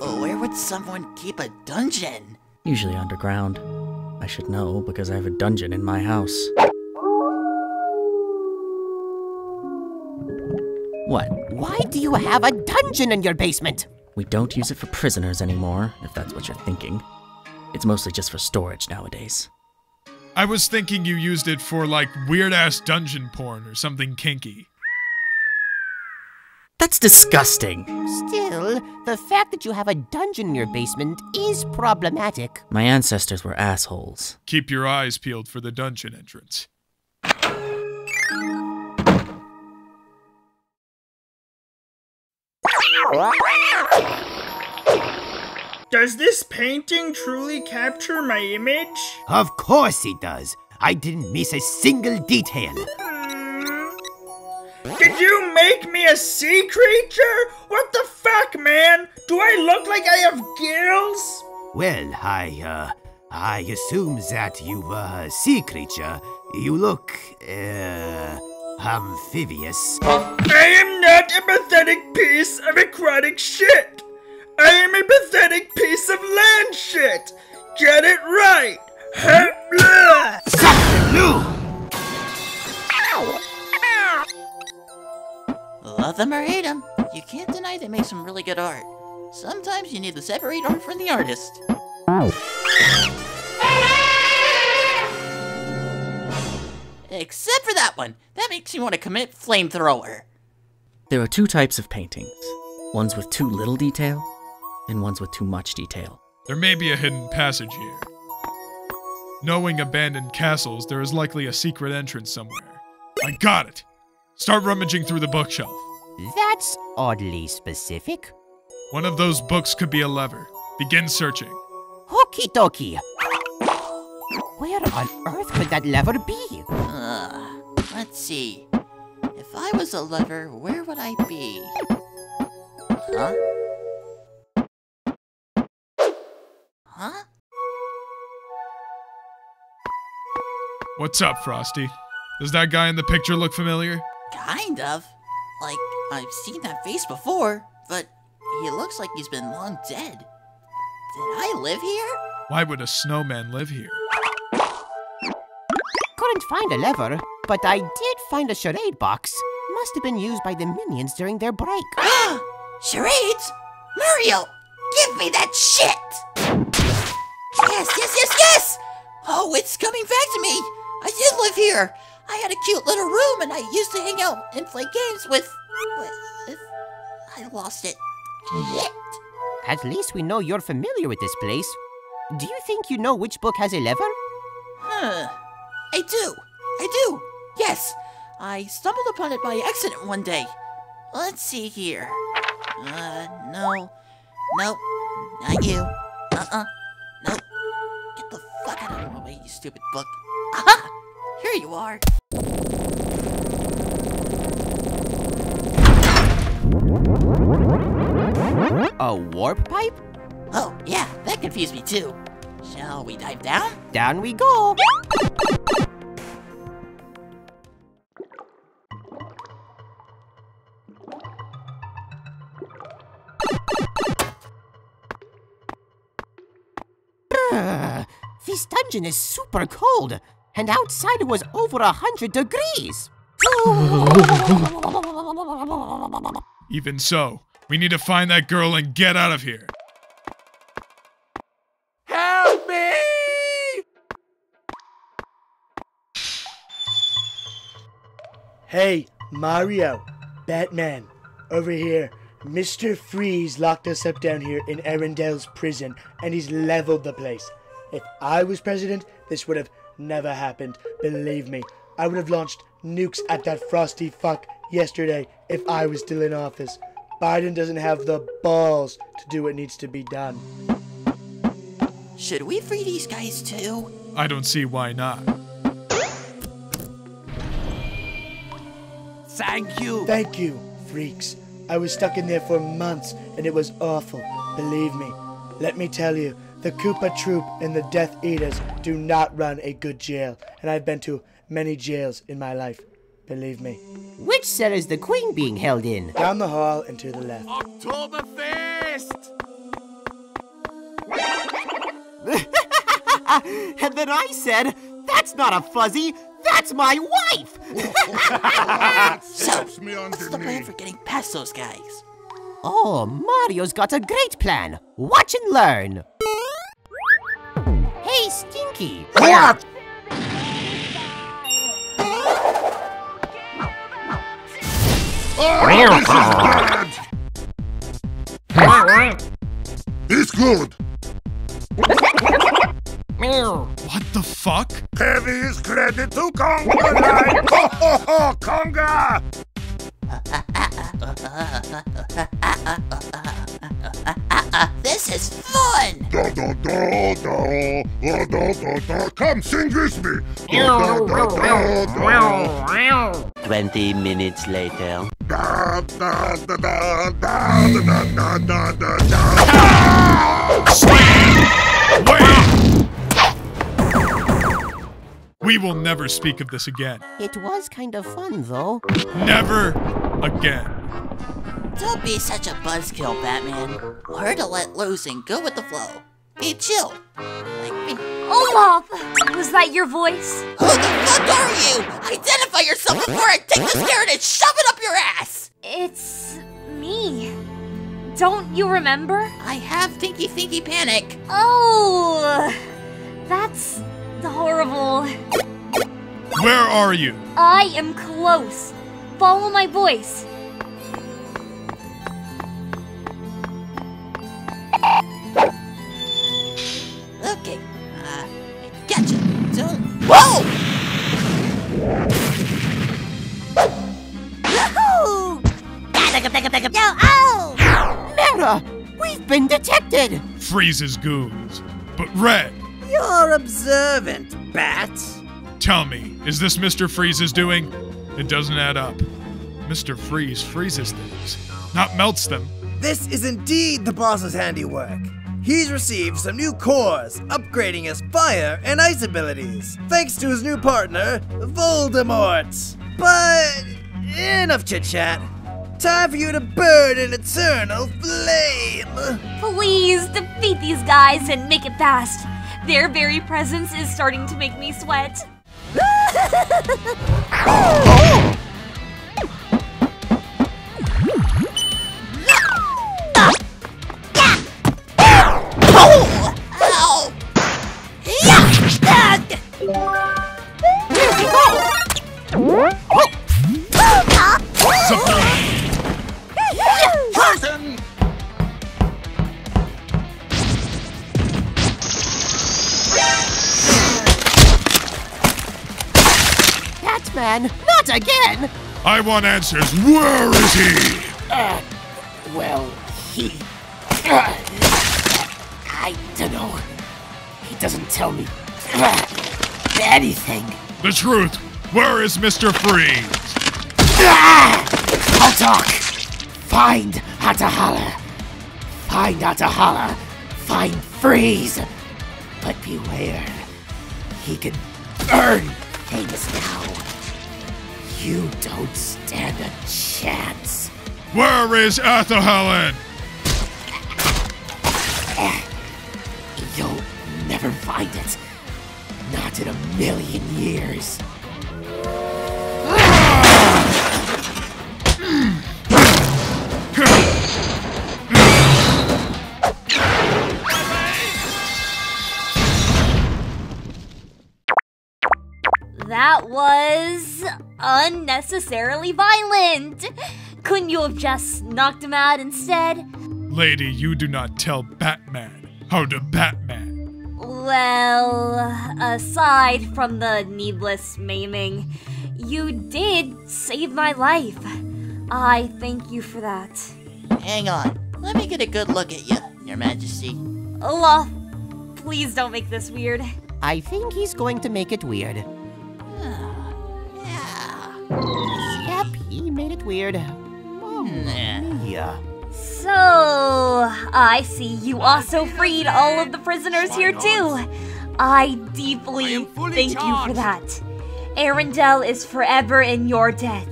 Oh, where would someone keep a dungeon? Usually underground. I should know because I have a dungeon in my house. What? Why do you have a dungeon in your basement? We don't use it for prisoners anymore, if that's what you're thinking. It's mostly just for storage nowadays. I was thinking you used it for, like, weird ass dungeon porn or something kinky. That's disgusting. Still, the fact that you have a dungeon in your basement is problematic. My ancestors were assholes. Keep your eyes peeled for the dungeon entrance. Does this painting truly capture my image? Of course it does. I didn't miss a single detail. Hmm. Did you make me a sea creature? What the fuck, man? Do I look like I have gills? Well, I, uh, I assume that you are a sea creature. You look, uh, amphibious. I am not a pathetic piece of aquatic shit. I am a pathetic piece of land shit. Get it right. Love them or hate them, you can't deny they make some really good art. Sometimes you need to separate art from the artist. Except for that one. That makes me want to commit flamethrower. There are two types of paintings ones with too little detail, and ones with too much detail. There may be a hidden passage here. Knowing abandoned castles, there is likely a secret entrance somewhere. I got it! Start rummaging through the bookshelf. That's oddly specific. One of those books could be a lever. Begin searching. Okie dokie. Where on earth could that lever be? Uh, let's see. If I was a lever, where would I be? Huh? Huh? What's up, Frosty? Does that guy in the picture look familiar? Kind of. Like, I've seen that face before, but he looks like he's been long dead. Did I live here? Why would a snowman live here? Couldn't find a lever, but I did find a charade box. Must have been used by the minions during their break. Charades? Mario, give me that shit! Yes, yes, yes, yes! Oh, it's coming back to me! I did live here! I had a cute little room and I used to hang out and play games with... I lost it. Shit! At least we know you're familiar with this place. Do you think you know which book has a lever? Huh. I do. I do. Yes. I stumbled upon it by accident one day. Let's see here. Uh, no. Nope. Not you. Uh-uh. Nope. Get the fuck out of my way, you stupid book. Aha! Here you are. A warp pipe? Oh, yeah, that confused me too. Shall we dive down? Down we go. This dungeon is super cold, and outside it was over a hundred degrees. Even so, we need to find that girl and get out of here. Help me! Hey, Mario, Batman, over here. Mr. Freeze locked us up down here in Arendelle's prison, and he's leveled the place. If I was president, this would have never happened. Believe me, I would have launched nukes at that frosty fuck yesterday if I was still in office. Biden doesn't have the balls to do what needs to be done. Should we free these guys too? I don't see why not. Thank you. Thank you, freaks. I was stuck in there for months and it was awful. Believe me. Let me tell you, the Koopa Troop and the Death Eaters do not run a good jail, and I've been to many jails in my life. Believe me. Which cell is the queen being held in? Down the hall and to the left. Oktoberfest! and then I said, That's not a fuzzy, that's my wife! so, what's the plan for getting past those guys? Oh, Mario's got a great plan. Watch and learn. Hey, Stinky. What? This is good. What the fuck? Heaviest credit to Conga Line. Ho ho ho, Conga! This is fun! Da da da da da da da da. Come sing with me. Da da da da da. Twenty minutes later. Da da da da da da da da da da. We will never speak of this again. It was kind of fun, though. Never again. Don't be such a buzzkill, Batman. Learn to let loose and go with the flow. Be chill. Like me. Olaf! Was that your voice? Who the fuck are you? Identify yourself before I take this carrot and shove it up your ass! It's me. Don't you remember? I have Thinky Thinky Panic. Oh! That's horrible. Where are you? I am close. Follow my voice. Okay, uh, I gotcha. Don't. Whoa! Yahoo! Yo, oh! Mara, we've been detected! Freeze's goons. But Red, You're observant, Bat. tell me, is this Mr. Freeze's doing? It doesn't add up. Mr. Freeze freezes things, not melts them. This is indeed the boss's handiwork. He's received some new cores, upgrading his fire and ice abilities, thanks to his new partner, Voldemort. But enough chit chat. Time for you to burn in eternal flame. Please defeat these guys and make it fast. Their very presence is starting to make me sweat. Ow! I want answers. Where is he? Uh, well, he. Uh, I don't know. He doesn't tell me uh, anything. The truth. Where is Mr. Freeze? Ah! I'll talk. Find Ahtohallan. Find Ahtohallan. Find Freeze. But beware. He can burn things now. You don't stand a chance. Where is Ahtohallan? You'll never find it. Not in a million years. That was unnecessarily violent. Couldn't you have just knocked him out instead? Lady, you do not tell Batman how to Batman. Well, aside from the needless maiming, you did save my life. I thank you for that. Hang on. Let me get a good look at you, Your Majesty. Olaf, please don't make this weird. I think he's going to make it weird. Yep, he made it weird. Yeah. So, I see you also freed all of the prisoners here too. I deeply thank you for that. Arendelle is forever in your debt.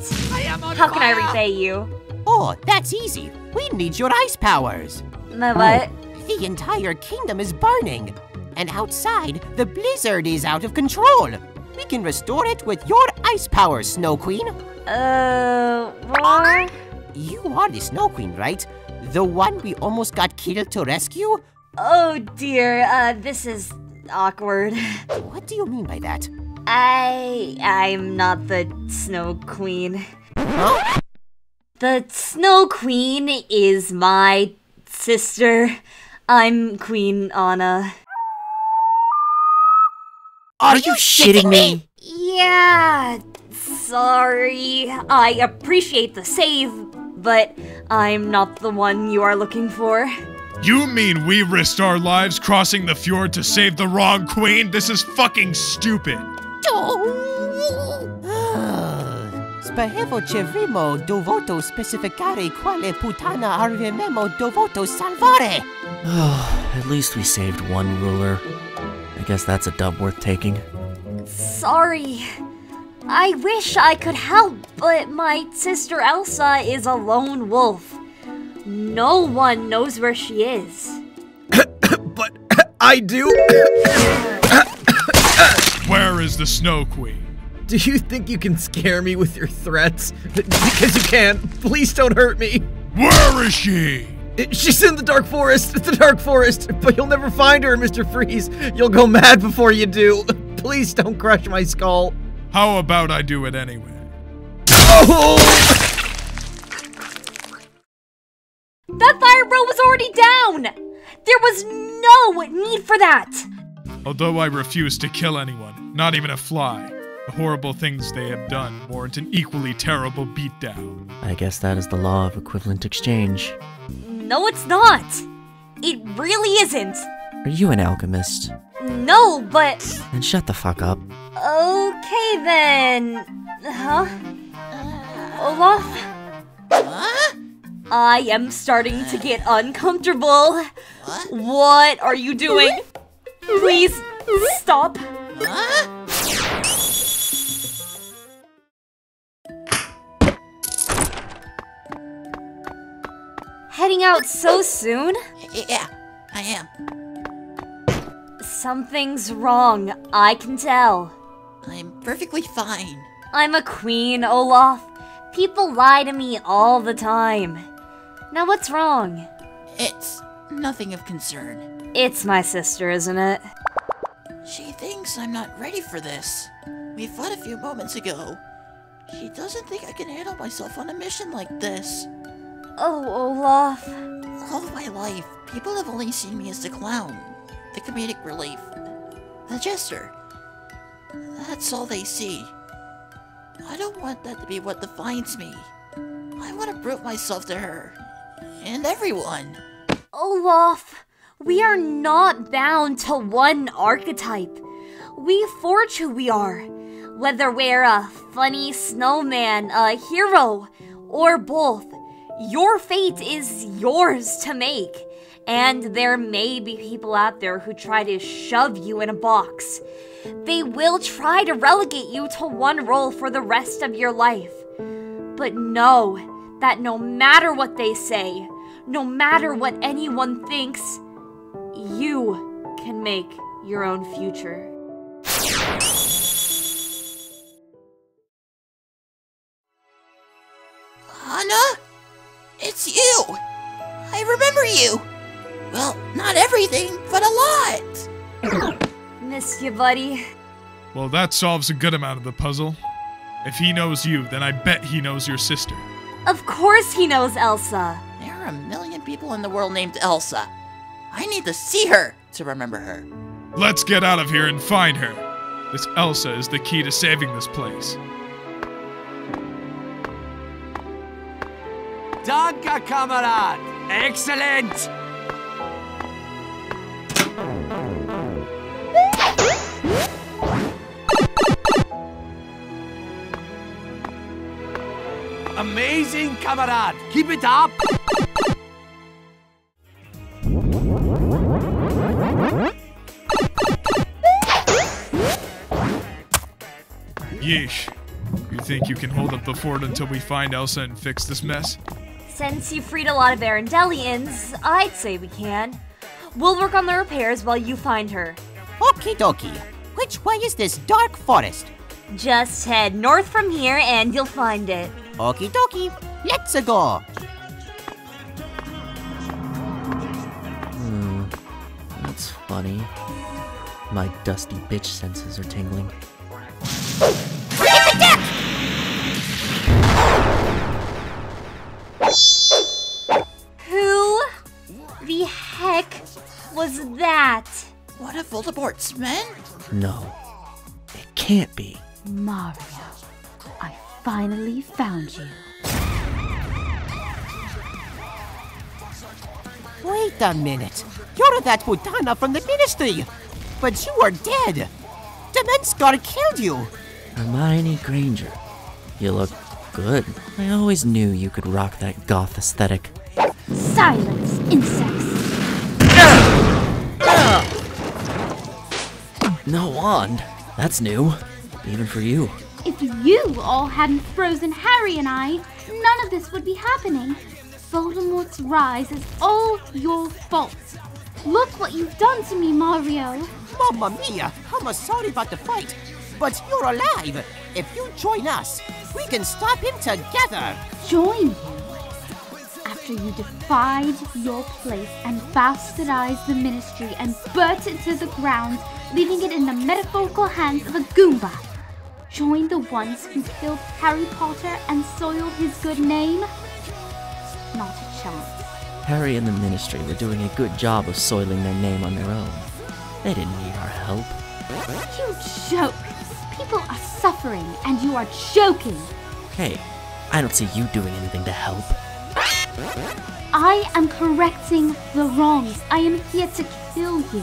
How can I repay you? Oh, that's easy. We need your ice powers. My what? Oh, the entire kingdom is burning. And outside, the blizzard is out of control. We can restore it with your ice powers, Snow Queen. Uh, what? You are the Snow Queen, right? The one we almost got killed to rescue? Oh dear, uh, this is awkward. What do you mean by that? I. I'm not the Snow Queen. Huh? The Snow Queen is my sister. I'm Queen Anna. Are you shitting me? Yeah, sorry. I appreciate the save, but I'm not the one you are looking for. You mean we risked our lives crossing the fjord to save the wrong queen? This is fucking stupid. Spahevo cerrimo dovoto specificare quale puttana arrivemo dovoto salvare. At least we saved one ruler. I guess that's a dub worth taking. Sorry. I wish I could help, but my sister Elsa is a lone wolf. No one knows where she is. But I do. Where is the Snow Queen? Do you think you can scare me with your threats? Because you can't. Please don't hurt me. Where is she? She's in the Dark Forest. It's the Dark Forest. But you'll never find her, Mr. Freeze. You'll go mad before you do. Please don't crush my skull. How about I do it anyway? Oh! That fire bro was already down! There was no need for that! Although I refuse to kill anyone, not even a fly, the horrible things they have done warrant an equally terrible beatdown. I guess that is the law of equivalent exchange. No, it's not! It really isn't! Are you an alchemist? No, but. Then shut the fuck up. Okay then. Huh? Olaf? Huh? I am starting to get uncomfortable. What are you doing? Please stop. Heading out so soon? Yeah, I am. Something's wrong, I can tell. I'm perfectly fine. I'm a queen, Olaf. People lie to me all the time. Now what's wrong? It's nothing of concern. It's my sister, isn't it? She thinks I'm not ready for this. We fought a few moments ago. She doesn't think I can handle myself on a mission like this. Oh, Olaf. All my life, people have only seen me as the clown, the comedic relief, the jester. That's all they see. I don't want that to be what defines me. I want to prove myself to her. And everyone. Olaf, we are not bound to one archetype. We forge who we are. Whether we're a funny snowman, a hero, or both, your fate is yours to make. And there may be people out there who try to shove you in a box. They will try to relegate you to one role for the rest of your life. But know that no matter what they say, no matter what anyone thinks, you can make your own future. It's you! I remember you! Well, not everything, but a lot! Miss you, buddy. Well, that solves a good amount of the puzzle. If he knows you, then I bet he knows your sister. Of course he knows Elsa. There are a million people in the world named Elsa. I need to see her to remember her. Let's get out of here and find her. This Elsa is the key to saving this place. Danke, Kamerad! Excellent! Amazing, Kamerad! Keep it up! Yeesh. You think you can hold up the fort until we find Elsa and fix this mess? Since you freed a lot of Arendellians, I'd say we can. We'll work on the repairs while you find her. Okie dokie. Which way is this dark forest? Just head north from here and you'll find it. Okie dokie. Let's go. Hmm. That's funny. My dusty bitch senses are tingling. Was that? One of Voldemort's men? No. It can't be. Mario, I finally found you. Wait a minute. You're that Putana from the Ministry. But you are dead. Demenskar killed you. Hermione Granger. You look good. I always knew you could rock that goth aesthetic. Silence, insects. No wand. That's new. Even for you. If you all hadn't frozen Harry and I, none of this would be happening. Voldemort's rise is all your fault. Look what you've done to me, Mario. Mamma mia, I'm sorry about the fight. But you're alive. If you join us, we can stop him together. Join him? After you defied your place and bastardized the ministry and burnt it to the ground, leaving it in the metaphorical hands of a Goomba. Join the ones who killed Harry Potter and soiled his good name? Not a chance. Harry and the Ministry were doing a good job of soiling their name on their own. They didn't need our help. You joke! People are suffering and you are joking! Hey, I don't see you doing anything to help. I am correcting the wrongs. I am here to kill you.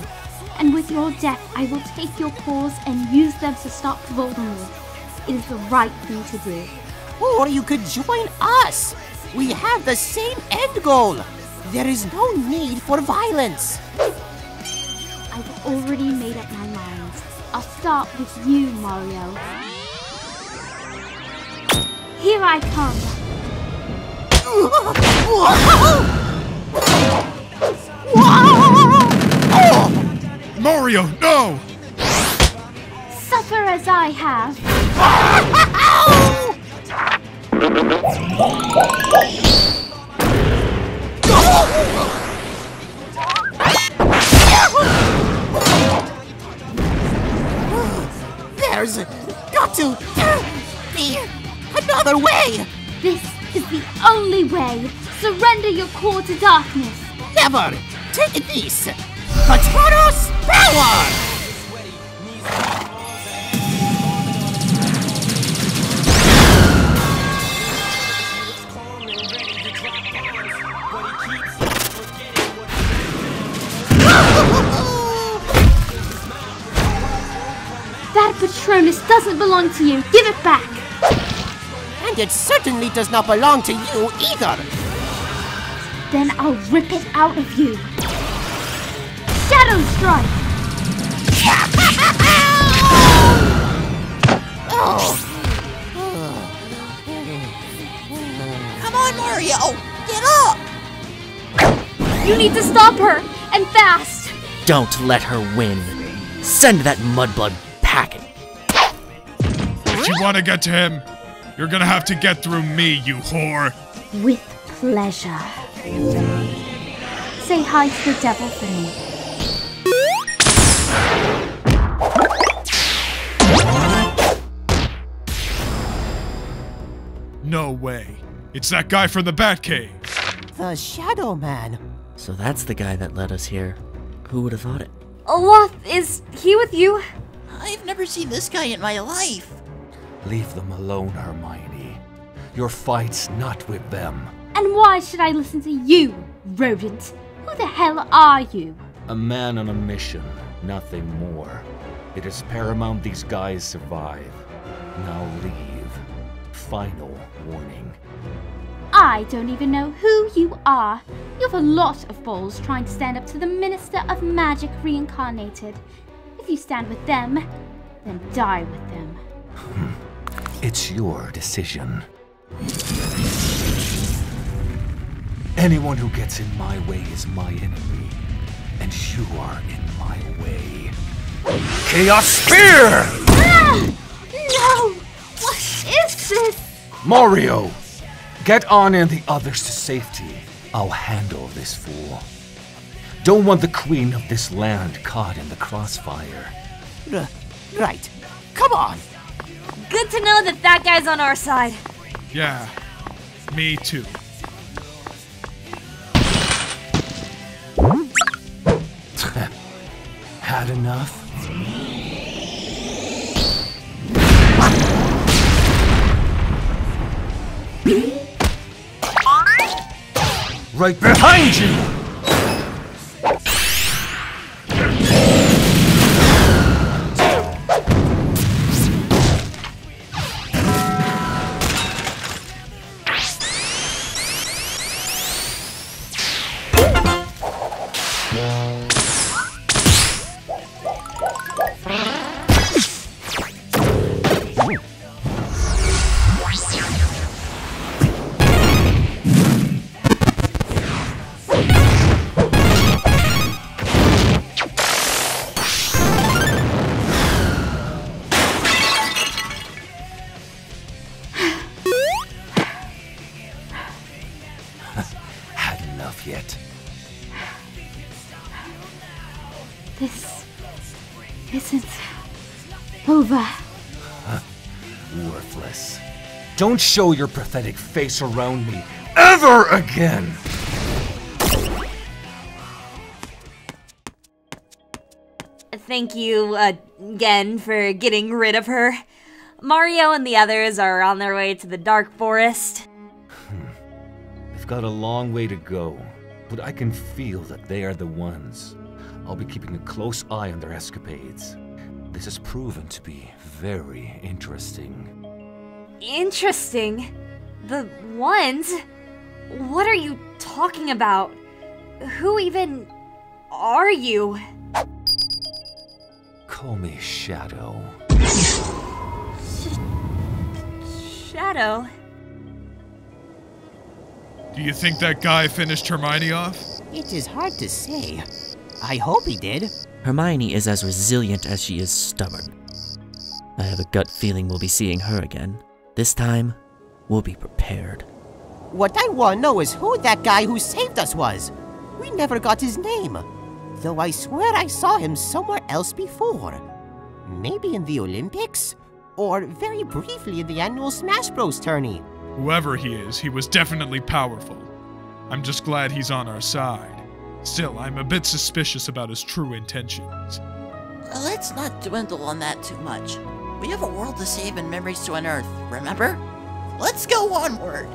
And with your death, I will take your cause and use them to stop Voldemort. It is the right thing to do. Or you could join us. We have the same end goal. There is no need for violence. I've already made up my mind. I'll start with you, Mario. Here I come. Mario, no! Suffer as I have. There's got to be another way. This is the only way. Surrender your core to darkness. Never. Take it this. Patronus power. That Patronus doesn't belong to you. Give it back. And it certainly does not belong to you either. Then I'll rip it out of you. Shadow Strike! Come on, Mario! Get up! You need to stop her, and fast! Don't let her win. Send that mudblood packing. If you want to get to him, you're gonna have to get through me, you whore. With pleasure. Say hi to the devil for me. No way. It's that guy from the Batcave. The Shadow Man. So that's the guy that led us here. Who would have thought it? Olaf, is he with you? I've never seen this guy in my life. Leave them alone, Hermione. Your fight's not with them. And why should I listen to you, rodent? Who the hell are you? A man on a mission nothing more. It is paramount these guys survive. Now leave. Final warning. I don't even know who you are. You have a lot of balls trying to stand up to the Minister of Magic reincarnated. If you stand with them, then die with them. It's your decision. Anyone who gets in my way is my enemy, and you are in my way. Chaos Spear! Ah! No! What is this? Mario! Get on and the others to safety. I'll handle this fool. Don't want the queen of this land caught in the crossfire. R- right. Come on. Good to know that that guy's on our side. Yeah, me too. Had enough? Right behind you! Don't show your pathetic face around me ever again! Thank you uh, again for getting rid of her. Mario and the others are on their way to the Dark Forest. They've got a long way to go, but I can feel that they are the ones. I'll be keeping a close eye on their escapades. This has proven to be very interesting. Interesting. The ones? What are you talking about? Who even are you? Call me Shadow. Shadow. Do you think that guy finished Hermione off? It is hard to say. I hope he did. Hermione is as resilient as she is stubborn. I have a gut feeling we'll be seeing her again. This time, we'll be prepared. What I want to know is who that guy who saved us was. We never got his name. Though I swear I saw him somewhere else before. Maybe in the Olympics? Or very briefly in the annual Smash Bros. tourney. Whoever he is, he was definitely powerful. I'm just glad he's on our side. Still, I'm a bit suspicious about his true intentions. Let's not dwindle on that too much. We have a world to save and memories to unearth, remember? Let's go onward!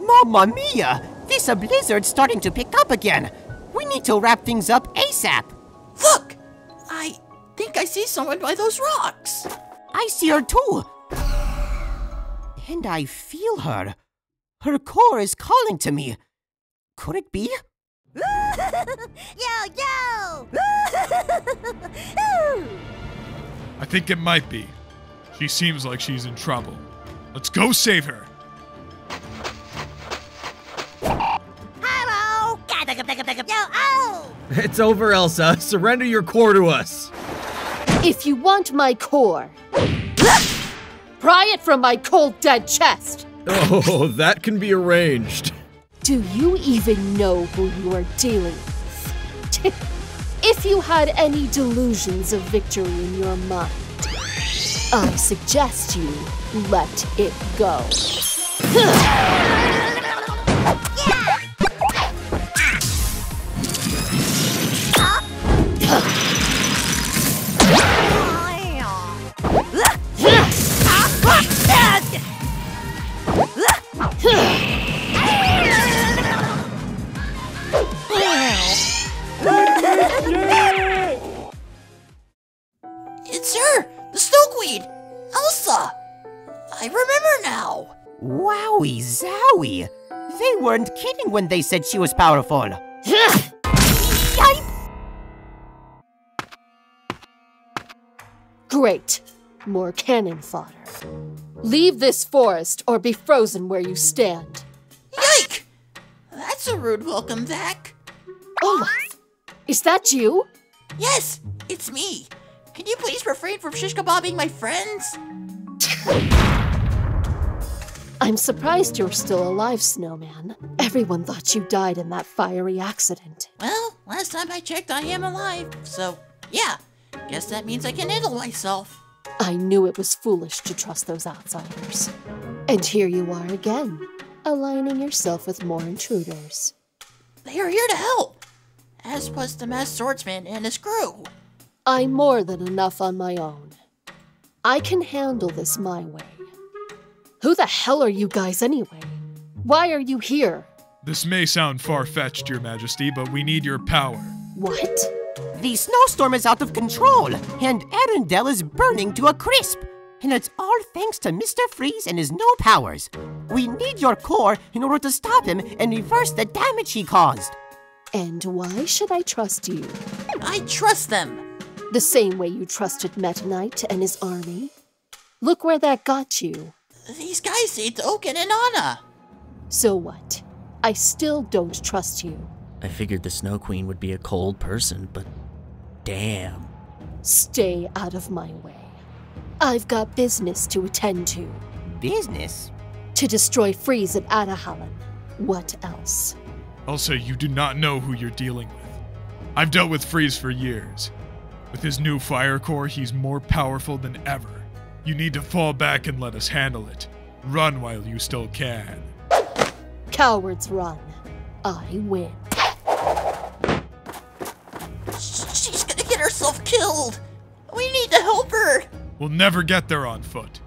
Mamma mia! This a blizzard's starting to pick up again. We need to wrap things up ASAP. Look! I think I see someone by those rocks. I see her too. And I feel her. Her core is calling to me. Could it be? yo, yo! I think it might be. She seems like she's in trouble. Let's go save her. Hello! Yo, oh! It's over, Elsa. Surrender your core to us. If you want my core, pry it from my cold dead chest. Oh, that can be arranged. Do you even know who you are dealing with? if you had any delusions of victory in your mind, I suggest you let it go. It's her! The Queen! Elsa! I remember now! Wowie zowie! They weren't kidding when they said she was powerful. Great. More cannon fodder. Leave this forest or be frozen where you stand. Yike! That's a rude welcome back. Olaf! Oh Is that you? Yes, it's me. Can you please refrain from shish kebabbing my friends? I'm surprised you're still alive, Snowman. Everyone thought you died in that fiery accident. Well, last time I checked, I am alive. So, yeah, guess that means I can handle myself. I knew it was foolish to trust those outsiders. And here you are again, aligning yourself with more intruders. They are here to help, as was the masked swordsman and his crew. I'm more than enough on my own. I can handle this my way. Who the hell are you guys anyway? Why are you here? This may sound far fetched, Your Majesty, but we need your power. What? The snowstorm is out of control, and Arendelle is burning to a crisp. And it's all thanks to Mr. Freeze and his new powers. We need your core in order to stop him and reverse the damage he caused. And why should I trust you? I trust them. The same way you trusted Meta Knight and his army. Look where that got you. These guys saved Oaken and Anna. So what? I still don't trust you. I figured the Snow Queen would be a cold person, but damn. Stay out of my way. I've got business to attend to. Business? To destroy Freeze at Ahtohallan. What else? Also, you do not know who you're dealing with. I've dealt with Freeze for years. With his new fire core, he's more powerful than ever. You need to fall back and let us handle it. Run while you still can. Cowards run. I win. Killed. We need to help her. We'll never get there on foot.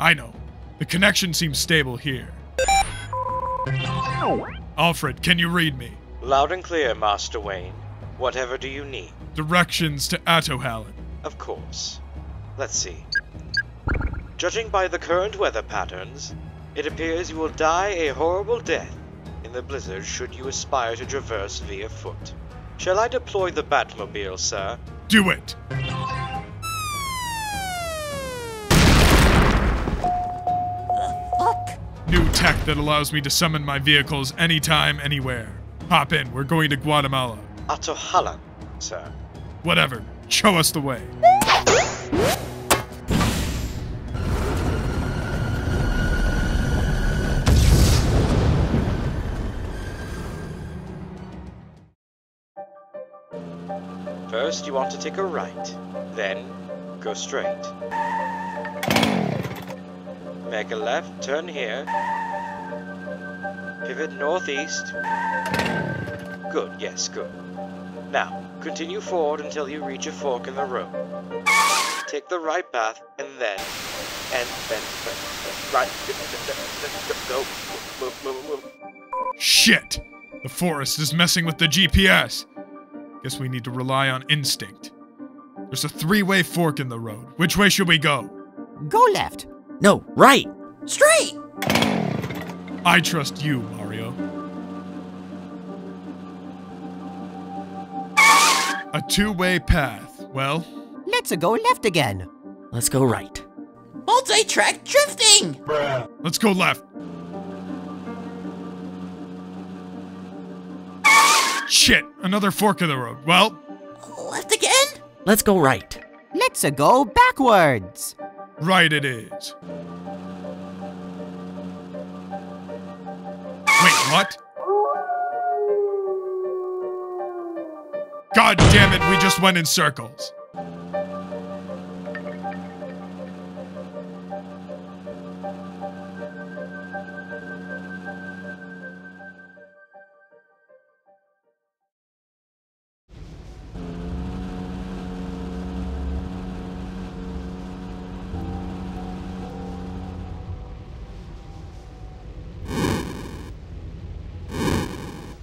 I know. The connection seems stable here. Alfred, can you read me? Loud and clear, Master Wayne. Whatever do you need? Directions to Ahtohallan. Of course. Let's see. Judging by the current weather patterns, it appears you will die a horrible death in the blizzard should you aspire to traverse via foot. Shall I deploy the Batmobile, sir? Do it! New tech that allows me to summon my vehicles anytime, anywhere. Hop in, we're going to Guatemala. Ahtohallan, sir. Whatever, show us the way. First, you want to take a right, then go straight. Make a left, turn here. Pivot northeast. Good, yes, good. Now, continue forward until you reach a fork in the road. Take the right path, and then, and then, right, go, move, move, move. Shit! The forest is messing with the GPS. Guess we need to rely on instinct. There's a three way fork in the road. Which way should we go? Go left. No, right! Straight! I trust you, Mario. A two way path. Well, Let's go left again. Let's go right. Multi track drifting! Bruh. let's go left. Shit, another fork in the road. Well, left again? Let's go right. Let's go backwards. Right it is. Wait, what? God damn it, we just went in circles.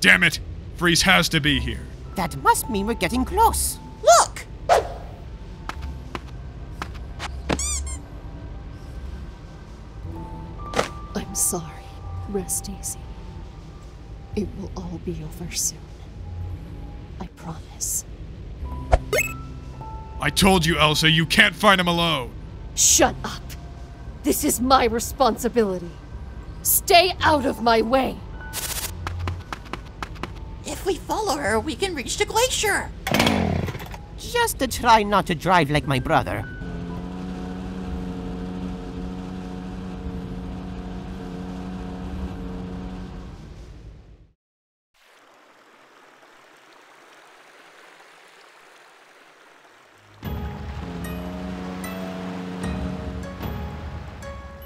Damn it! Freeze has to be here. That must mean we're getting close. Look! I'm sorry. Rest easy. It will all be over soon. I promise. I told you, Elsa, you can't find him alone. Shut up! This is my responsibility. Stay out of my way! We follow her, we can reach the glacier. Just to try not to drive like my brother.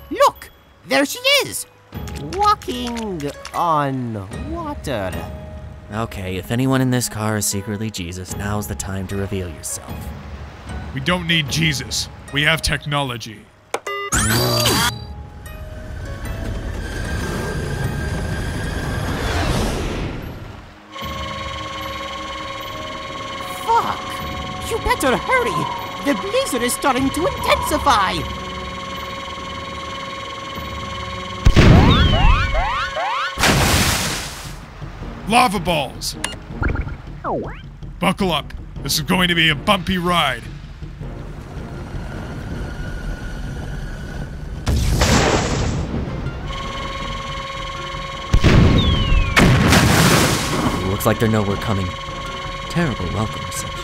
Look! There she is! Walking on water. Okay, if anyone in this car is secretly Jesus, now's the time to reveal yourself. We don't need Jesus. We have technology. Fuck! You better hurry! The blizzard is starting to intensify! Lava balls! Buckle up. This is going to be a bumpy ride. Looks like they know we're coming. Terrible welcome reception.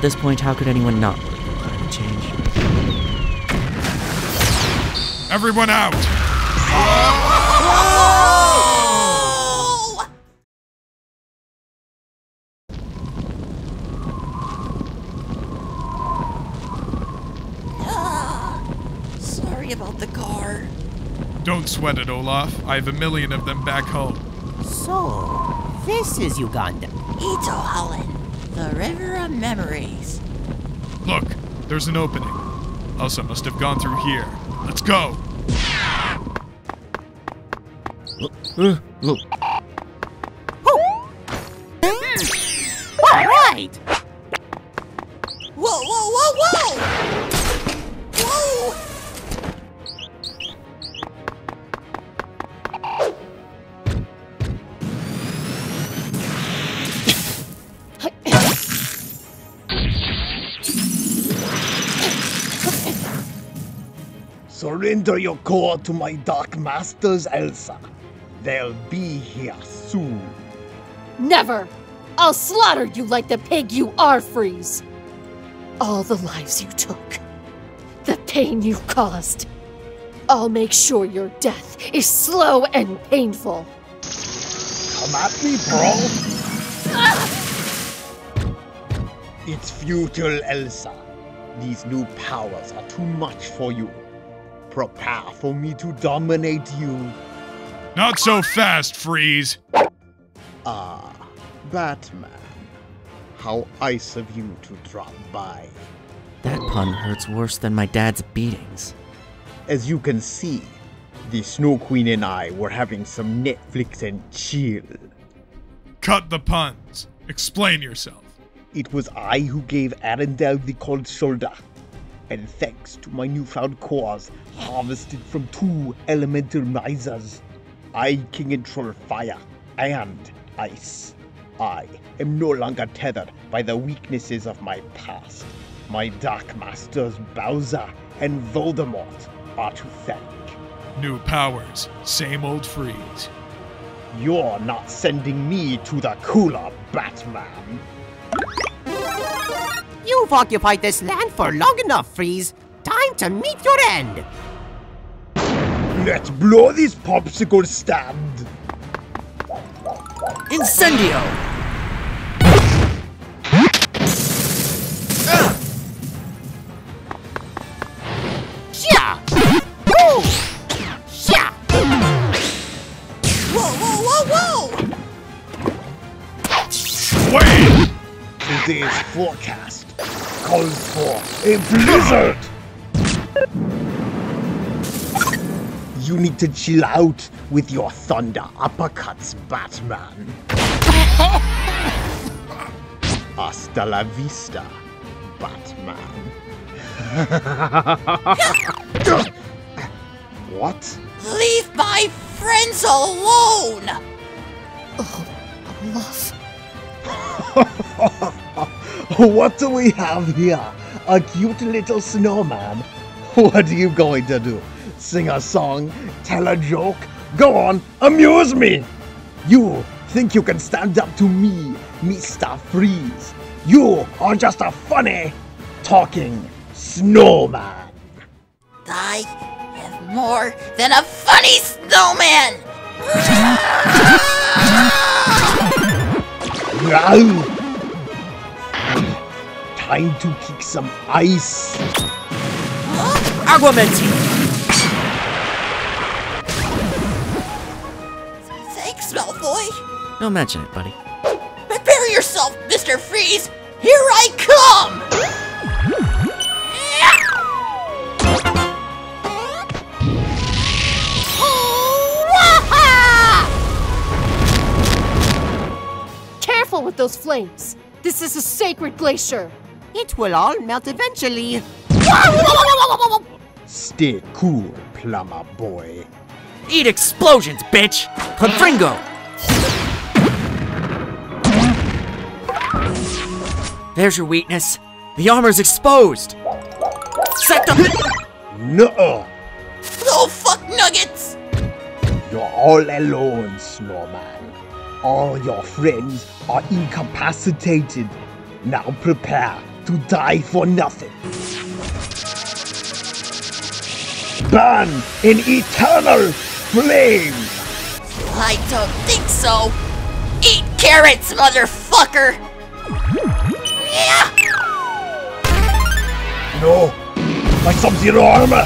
At this point, how could anyone not believe in climate change? Everyone out! Ah, sorry about the car. Don't sweat it, Olaf. I have a million of them back home. So, this is Uganda. Ahtohallan, the river of memories. Look, there's an opening. Elsa must have gone through here. Let's go! Alright! Whoa, Surrender your core to my Dark Masters, Elsa. They'll be here soon. Never! I'll slaughter you like the pig you are, Freeze! All the lives you took, the pain you caused. I'll make sure your death is slow and painful. Come at me, bro. It's futile, Elsa. These new powers are too much for you. Prepare for me to dominate you. Not so fast, Freeze! Ah, Batman. How nice of you to drop by. That pun hurts worse than my dad's beatings. As you can see, the Snow Queen and I were having some Netflix and chill. Cut the puns. Explain yourself. It was I who gave Arendelle the cold shoulder. And thanks to my newfound cores, harvested from two elemental misers, I can control fire and ice. I am no longer tethered by the weaknesses of my past. My Dark Masters Bowser and Voldemort are to thank. New powers, same old Freeze. You're not sending me to the cooler, Batman. You've occupied this land for long enough, Freeze. Time to meet your end. Let's blow this popsicle stand. Incendio! Sha! Woo! Whoa, whoa, whoa, whoa! Wait! Today's forecast calls for a blizzard. You need to chill out with your thunder uppercuts, Batman. Hasta la vista, Batman. what? Leave my friends alone! Olaf. what do we have here? A cute little snowman. What are you going to do? Sing a song? Tell a joke? Go on, amuse me! You think you can stand up to me, Mr. Freeze? You are just a funny, talking snowman. I have more than a funny snowman! Time to kick some ice. Aguamenti! Don't mention it, buddy. Prepare yourself, Mr. Freeze! Here I come! Careful with those flames. This is a sacred glacier. It will all melt eventually. Stay cool, plumber boy. Eat explosions, bitch! Confringo! There's your weakness. The armor's exposed. Set the. No, Oh, fuck nuggets! you're all alone, snowman. All your friends are incapacitated. Now prepare to die for nothing. Burn in eternal flame! I don't think so. Eat carrots, motherfucker! No! My Sub-Zero armor!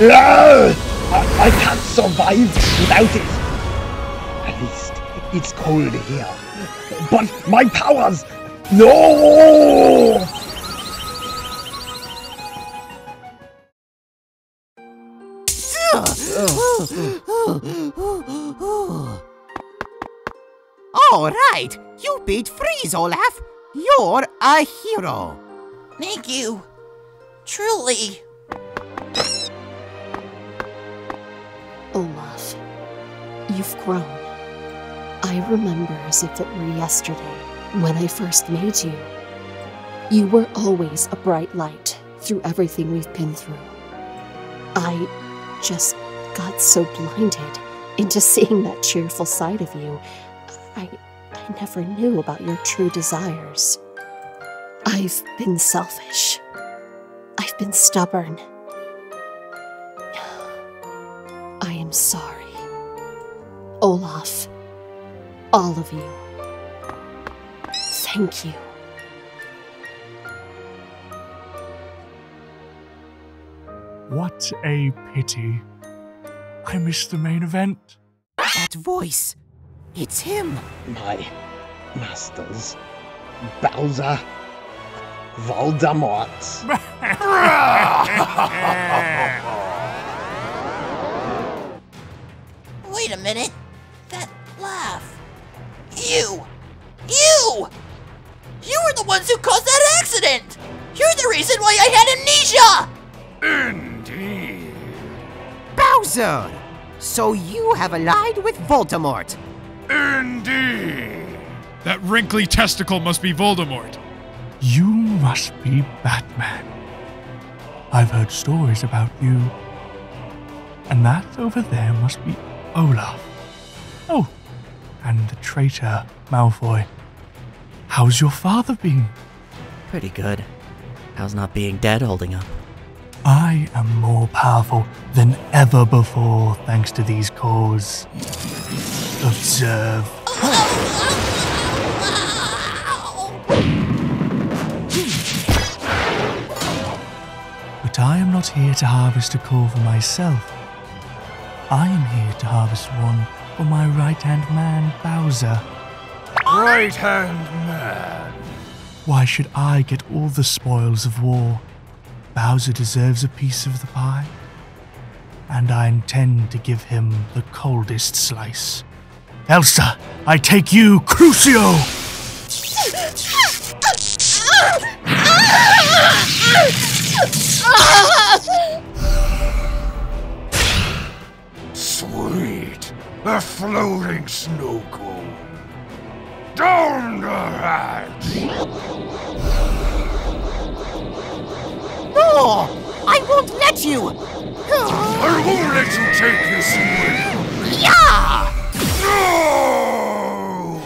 Ah! I, I can't survive without it! At least it's cold here. But my powers! No! All right, you beat Freeze, Olaf. You're a hero. Thank you. Truly. Olaf, you've grown. I remember as if it were yesterday when I first made you. You were always a bright light through everything we've been through. I just got so blinded into seeing that cheerful side of you. I, I never knew about your true desires. I've been selfish. I've been stubborn. I am sorry. Olaf, all of you. Thank you. What a pity. I missed the main event. That voice. It's him. My masters. Bowser. Voldemort. Wait a minute. That laugh. You! You! You were the ones who caused that accident! You're the reason why I had amnesia! Indeed. Bowser! So you have allied with Voldemort. Indeed. That wrinkly testicle must be Voldemort. You must be Batman. I've heard stories about you. And that over there must be Olaf. Oh, and the traitor, Malfoy. How's your father been? Pretty good. How's not being dead holding up? I am more powerful than ever before thanks to these cores. Observe. But I am not here to harvest a core for myself. I am here to harvest one for my right hand man, Bowser. Right hand man. Why should I get all the spoils of war? Bowser deserves a piece of the pie. And I intend to give him the coldest slice. Elsa, I take you, Crucio! Sweet. A floating snow cone. Down the hatch. No! I won't let you! I won't let you take this away. Yeah! No!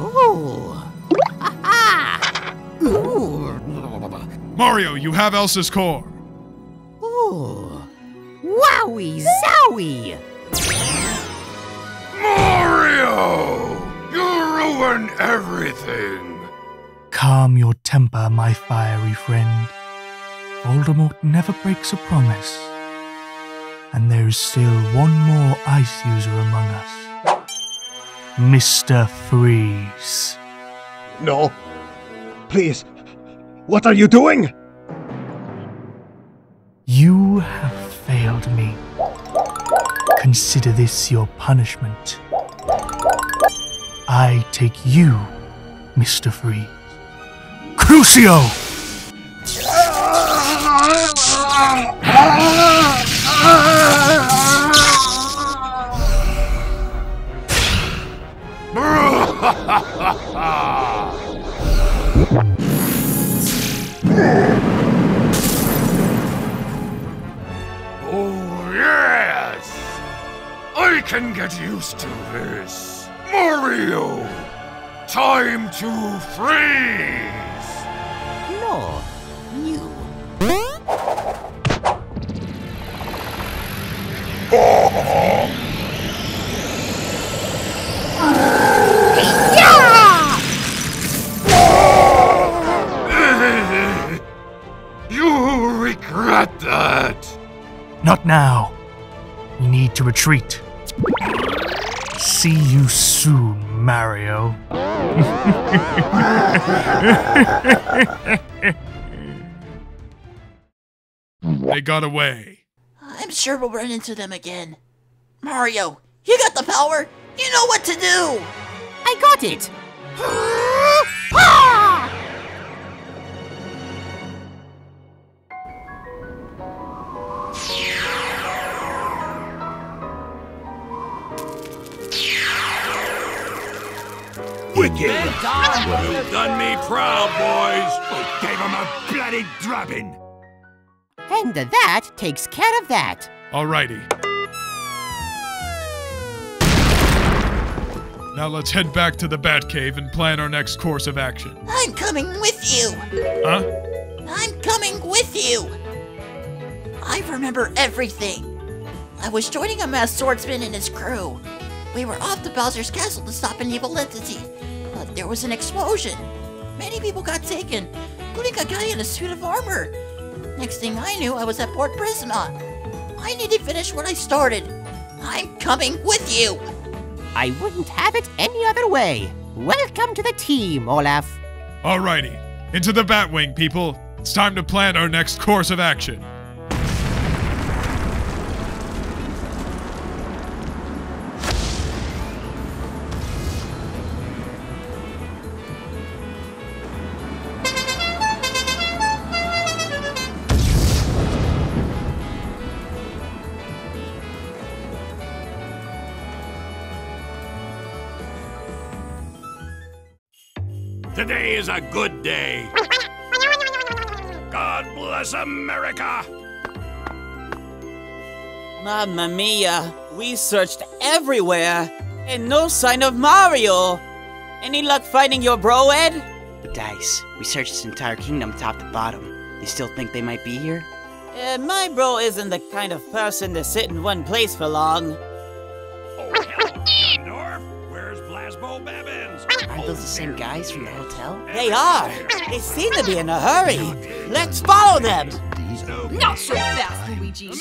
Ooh. Ooh. Mario, you have Elsa's core. Ooh. Wowie zowie! Mario! You ruin everything. Calm your temper, my fiery friend. Voldemort never breaks a promise. And there is still one more ice user among us. Mr. Freeze. No. Please. What are you doing? You have failed me. Consider this your punishment. I take you, Mr. Freeze. Crucio! Oh, yes! I can get used to this. Mario! Time to freeze! No, you. you regret that! Not now. We need to retreat. See you soon, Mario. They got away. I'm sure we'll run into them again. Mario, you got the power. You know what to do. I got it! Wicked! You've done me proud, boys. Gave him a bloody drubbing. And that takes care of that. Alrighty. Now let's head back to the Batcave and plan our next course of action. I'm coming with you. Huh? I'm coming with you. I remember everything. I was joining a masked swordsman and his crew. We were off to Bowser's castle to stop an evil entity, but there was an explosion. Many people got taken, including a guy in a suit of armor. Next thing I knew, I was at Port Prisma. I need to finish what I started. I'm coming with you. I wouldn't have it any other way. Welcome to the team, Olaf. Alrighty. Into the Batwing, people. It's time to plan our next course of action. A good day. God bless America. Mamma mia, we searched everywhere, and no sign of Mario. Any luck finding your bro, Ed? The dice. We searched this entire kingdom top to bottom. You still think they might be here? Uh, my bro isn't the kind of person to sit in one place for long. Where's Blasbo Babbins? Aren't those the same guys from the hotel? They are. They seem to be in a hurry. Let's follow them. Not so fast, Luigi.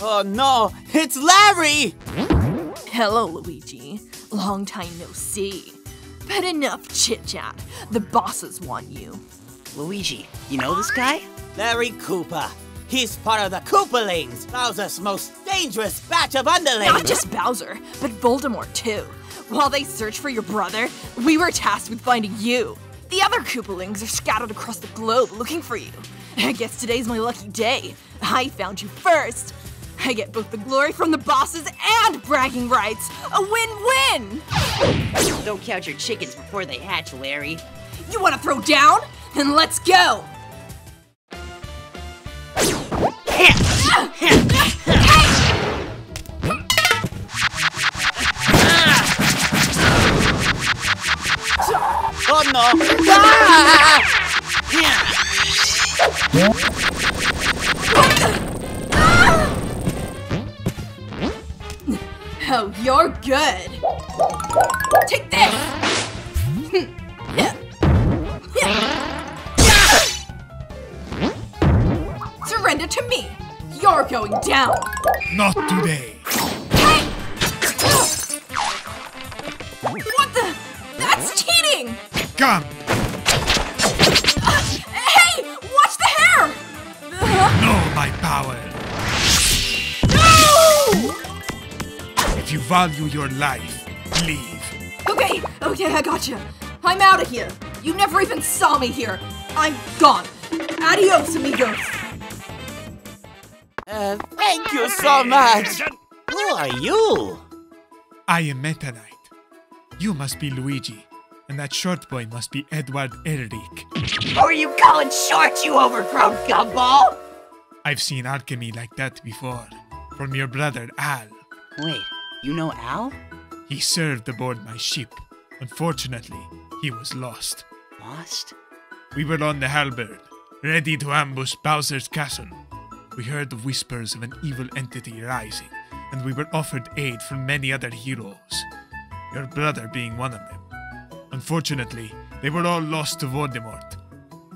Oh no, it's Larry! Hello, Luigi. Long time no see. But enough chit chat. The bosses want you. Luigi, you know this guy? Larry Koopa. He's part of the Koopalings, Bowser's most dangerous batch of underlings. Not just Bowser, but Voldemort too. While they search for your brother, we were tasked with finding you. The other Koopalings are scattered across the globe looking for you. I guess today's my lucky day. I found you first. I get both the glory from the bosses and bragging rights. A win-win! Don't count your chickens before they hatch, Larry. You wanna throw down? Then let's go! Oh you're good. Take this! Surrender to me! You're going down! Not today. Hey! What the? That's cheating! Come. Hey! Watch the hair! Know my power. No! If you value your life, leave. Okay, okay, I gotcha. I'm out of here. You never even saw me here. I'm gone. Adios, amigos. Uh, thank you so much. Who are you? I am Meta Knight. You must be Luigi, and that short boy must be Edward Elric. Who are you calling short, you overgrown gumball? I've seen alchemy like that before, from your brother Al. Wait, you know Al? He served aboard my ship. Unfortunately, he was lost. Lost? We were on the Halberd, ready to ambush Bowser's castle. We heard the whispers of an evil entity rising, and we were offered aid from many other heroes, your brother being one of them. Unfortunately, they were all lost to Voldemort.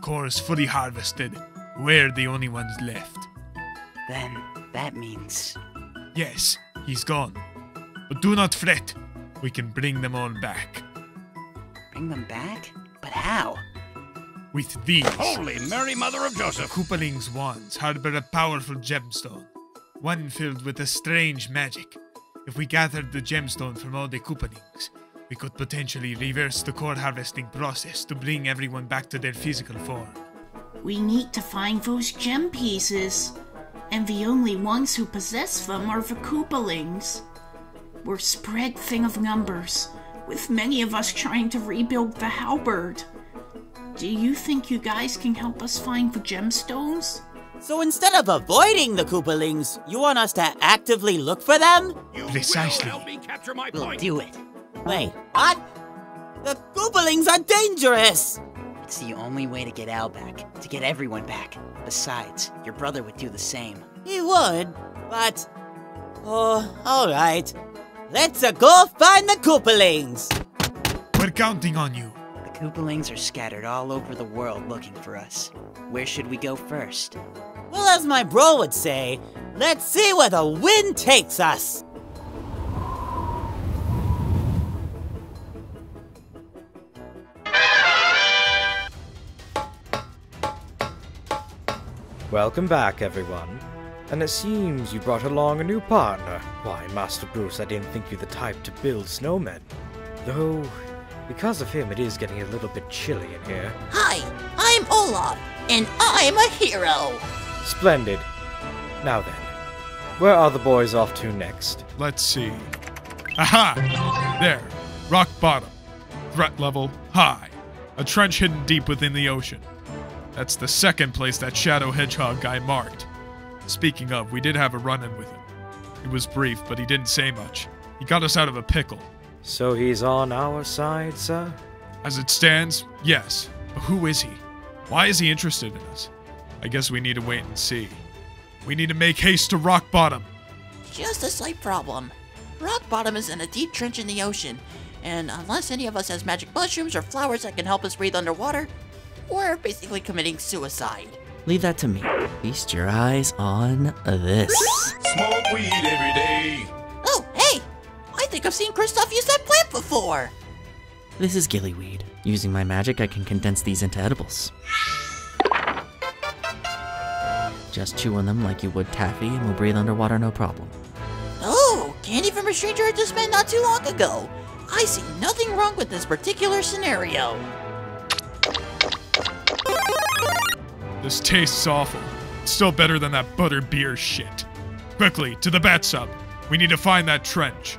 Cores fully harvested, we're the only ones left. Then that means. Yes, he's gone. But do not fret, we can bring them all back. Bring them back? But how? With these. Holy Mary Mother of Joseph! Koopaling's wands harbor a powerful gemstone, one filled with a strange magic. If we gathered the gemstone from all the Koopalings, we could potentially reverse the core harvesting process to bring everyone back to their physical form. We need to find those gem pieces, and the only ones who possess them are the Koopalings. We're spread thin of numbers, with many of us trying to rebuild the halberd. Do you think you guys can help us find the gemstones? So instead of avoiding the Koopalings, you want us to actively look for them? Precisely. Capture my We'll point. do it. Wait, what? The Koopalings are dangerous! It's the only way to get Al back, to get everyone back. Besides, your brother would do the same. He would, but... Oh, alright. Let's uh, go find the Koopalings! We're counting on you. The Koopalings are scattered all over the world looking for us. Where should we go first? Well, as my bro would say, let's see where the wind takes us! Welcome back, everyone. And it seems you brought along a new partner. Why, Master Bruce, I didn't think you the type to build snowmen. Though, because of him, it is getting a little bit chilly in here. Hi, I'm Olaf, and I'm a hero. Splendid. Now then, where are the boys off to next? Let's see. Aha! There. Rock bottom. Threat level high. A trench hidden deep within the ocean. That's the second place that Shadow Hedgehog guy marked. Speaking of, we did have a run in with him. It was brief, but he didn't say much. He got us out of a pickle. So he's on our side, sir? As it stands, yes. But who is he? Why is he interested in us? I guess we need to wait and see. We need to make haste to rock bottom. Just a slight problem. Rock bottom is in a deep trench in the ocean, and unless any of us has magic mushrooms or flowers that can help us breathe underwater, we're basically committing suicide. Leave that to me. Feast your eyes on this. Smoke weed every day. Oh, hey! I think I've seen Kristoff use that plant before! This is gillyweed. Using my magic, I can condense these into edibles. Just chew on them like you would taffy and we'll breathe underwater no problem. Oh, candy from a stranger I just met not too long ago. I see nothing wrong with this particular scenario. This tastes awful. It's still better than that butter beer shit. Quickly, to the bat sub. We need to find that trench.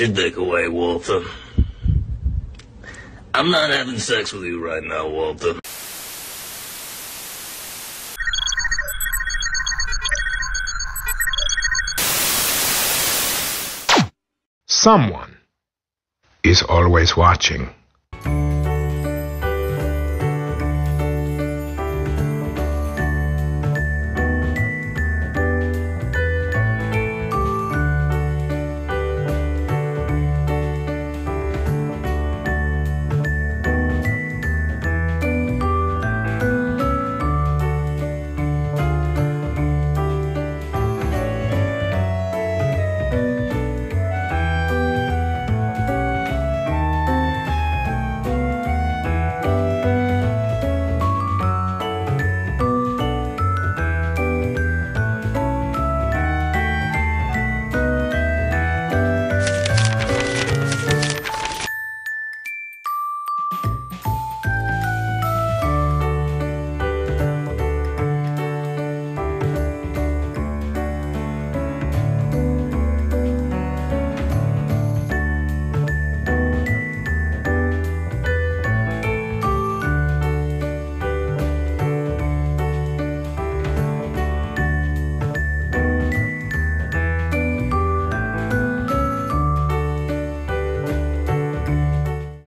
your dick away, Walter. I'm not having sex with you right now, Walter. Someone is always watching.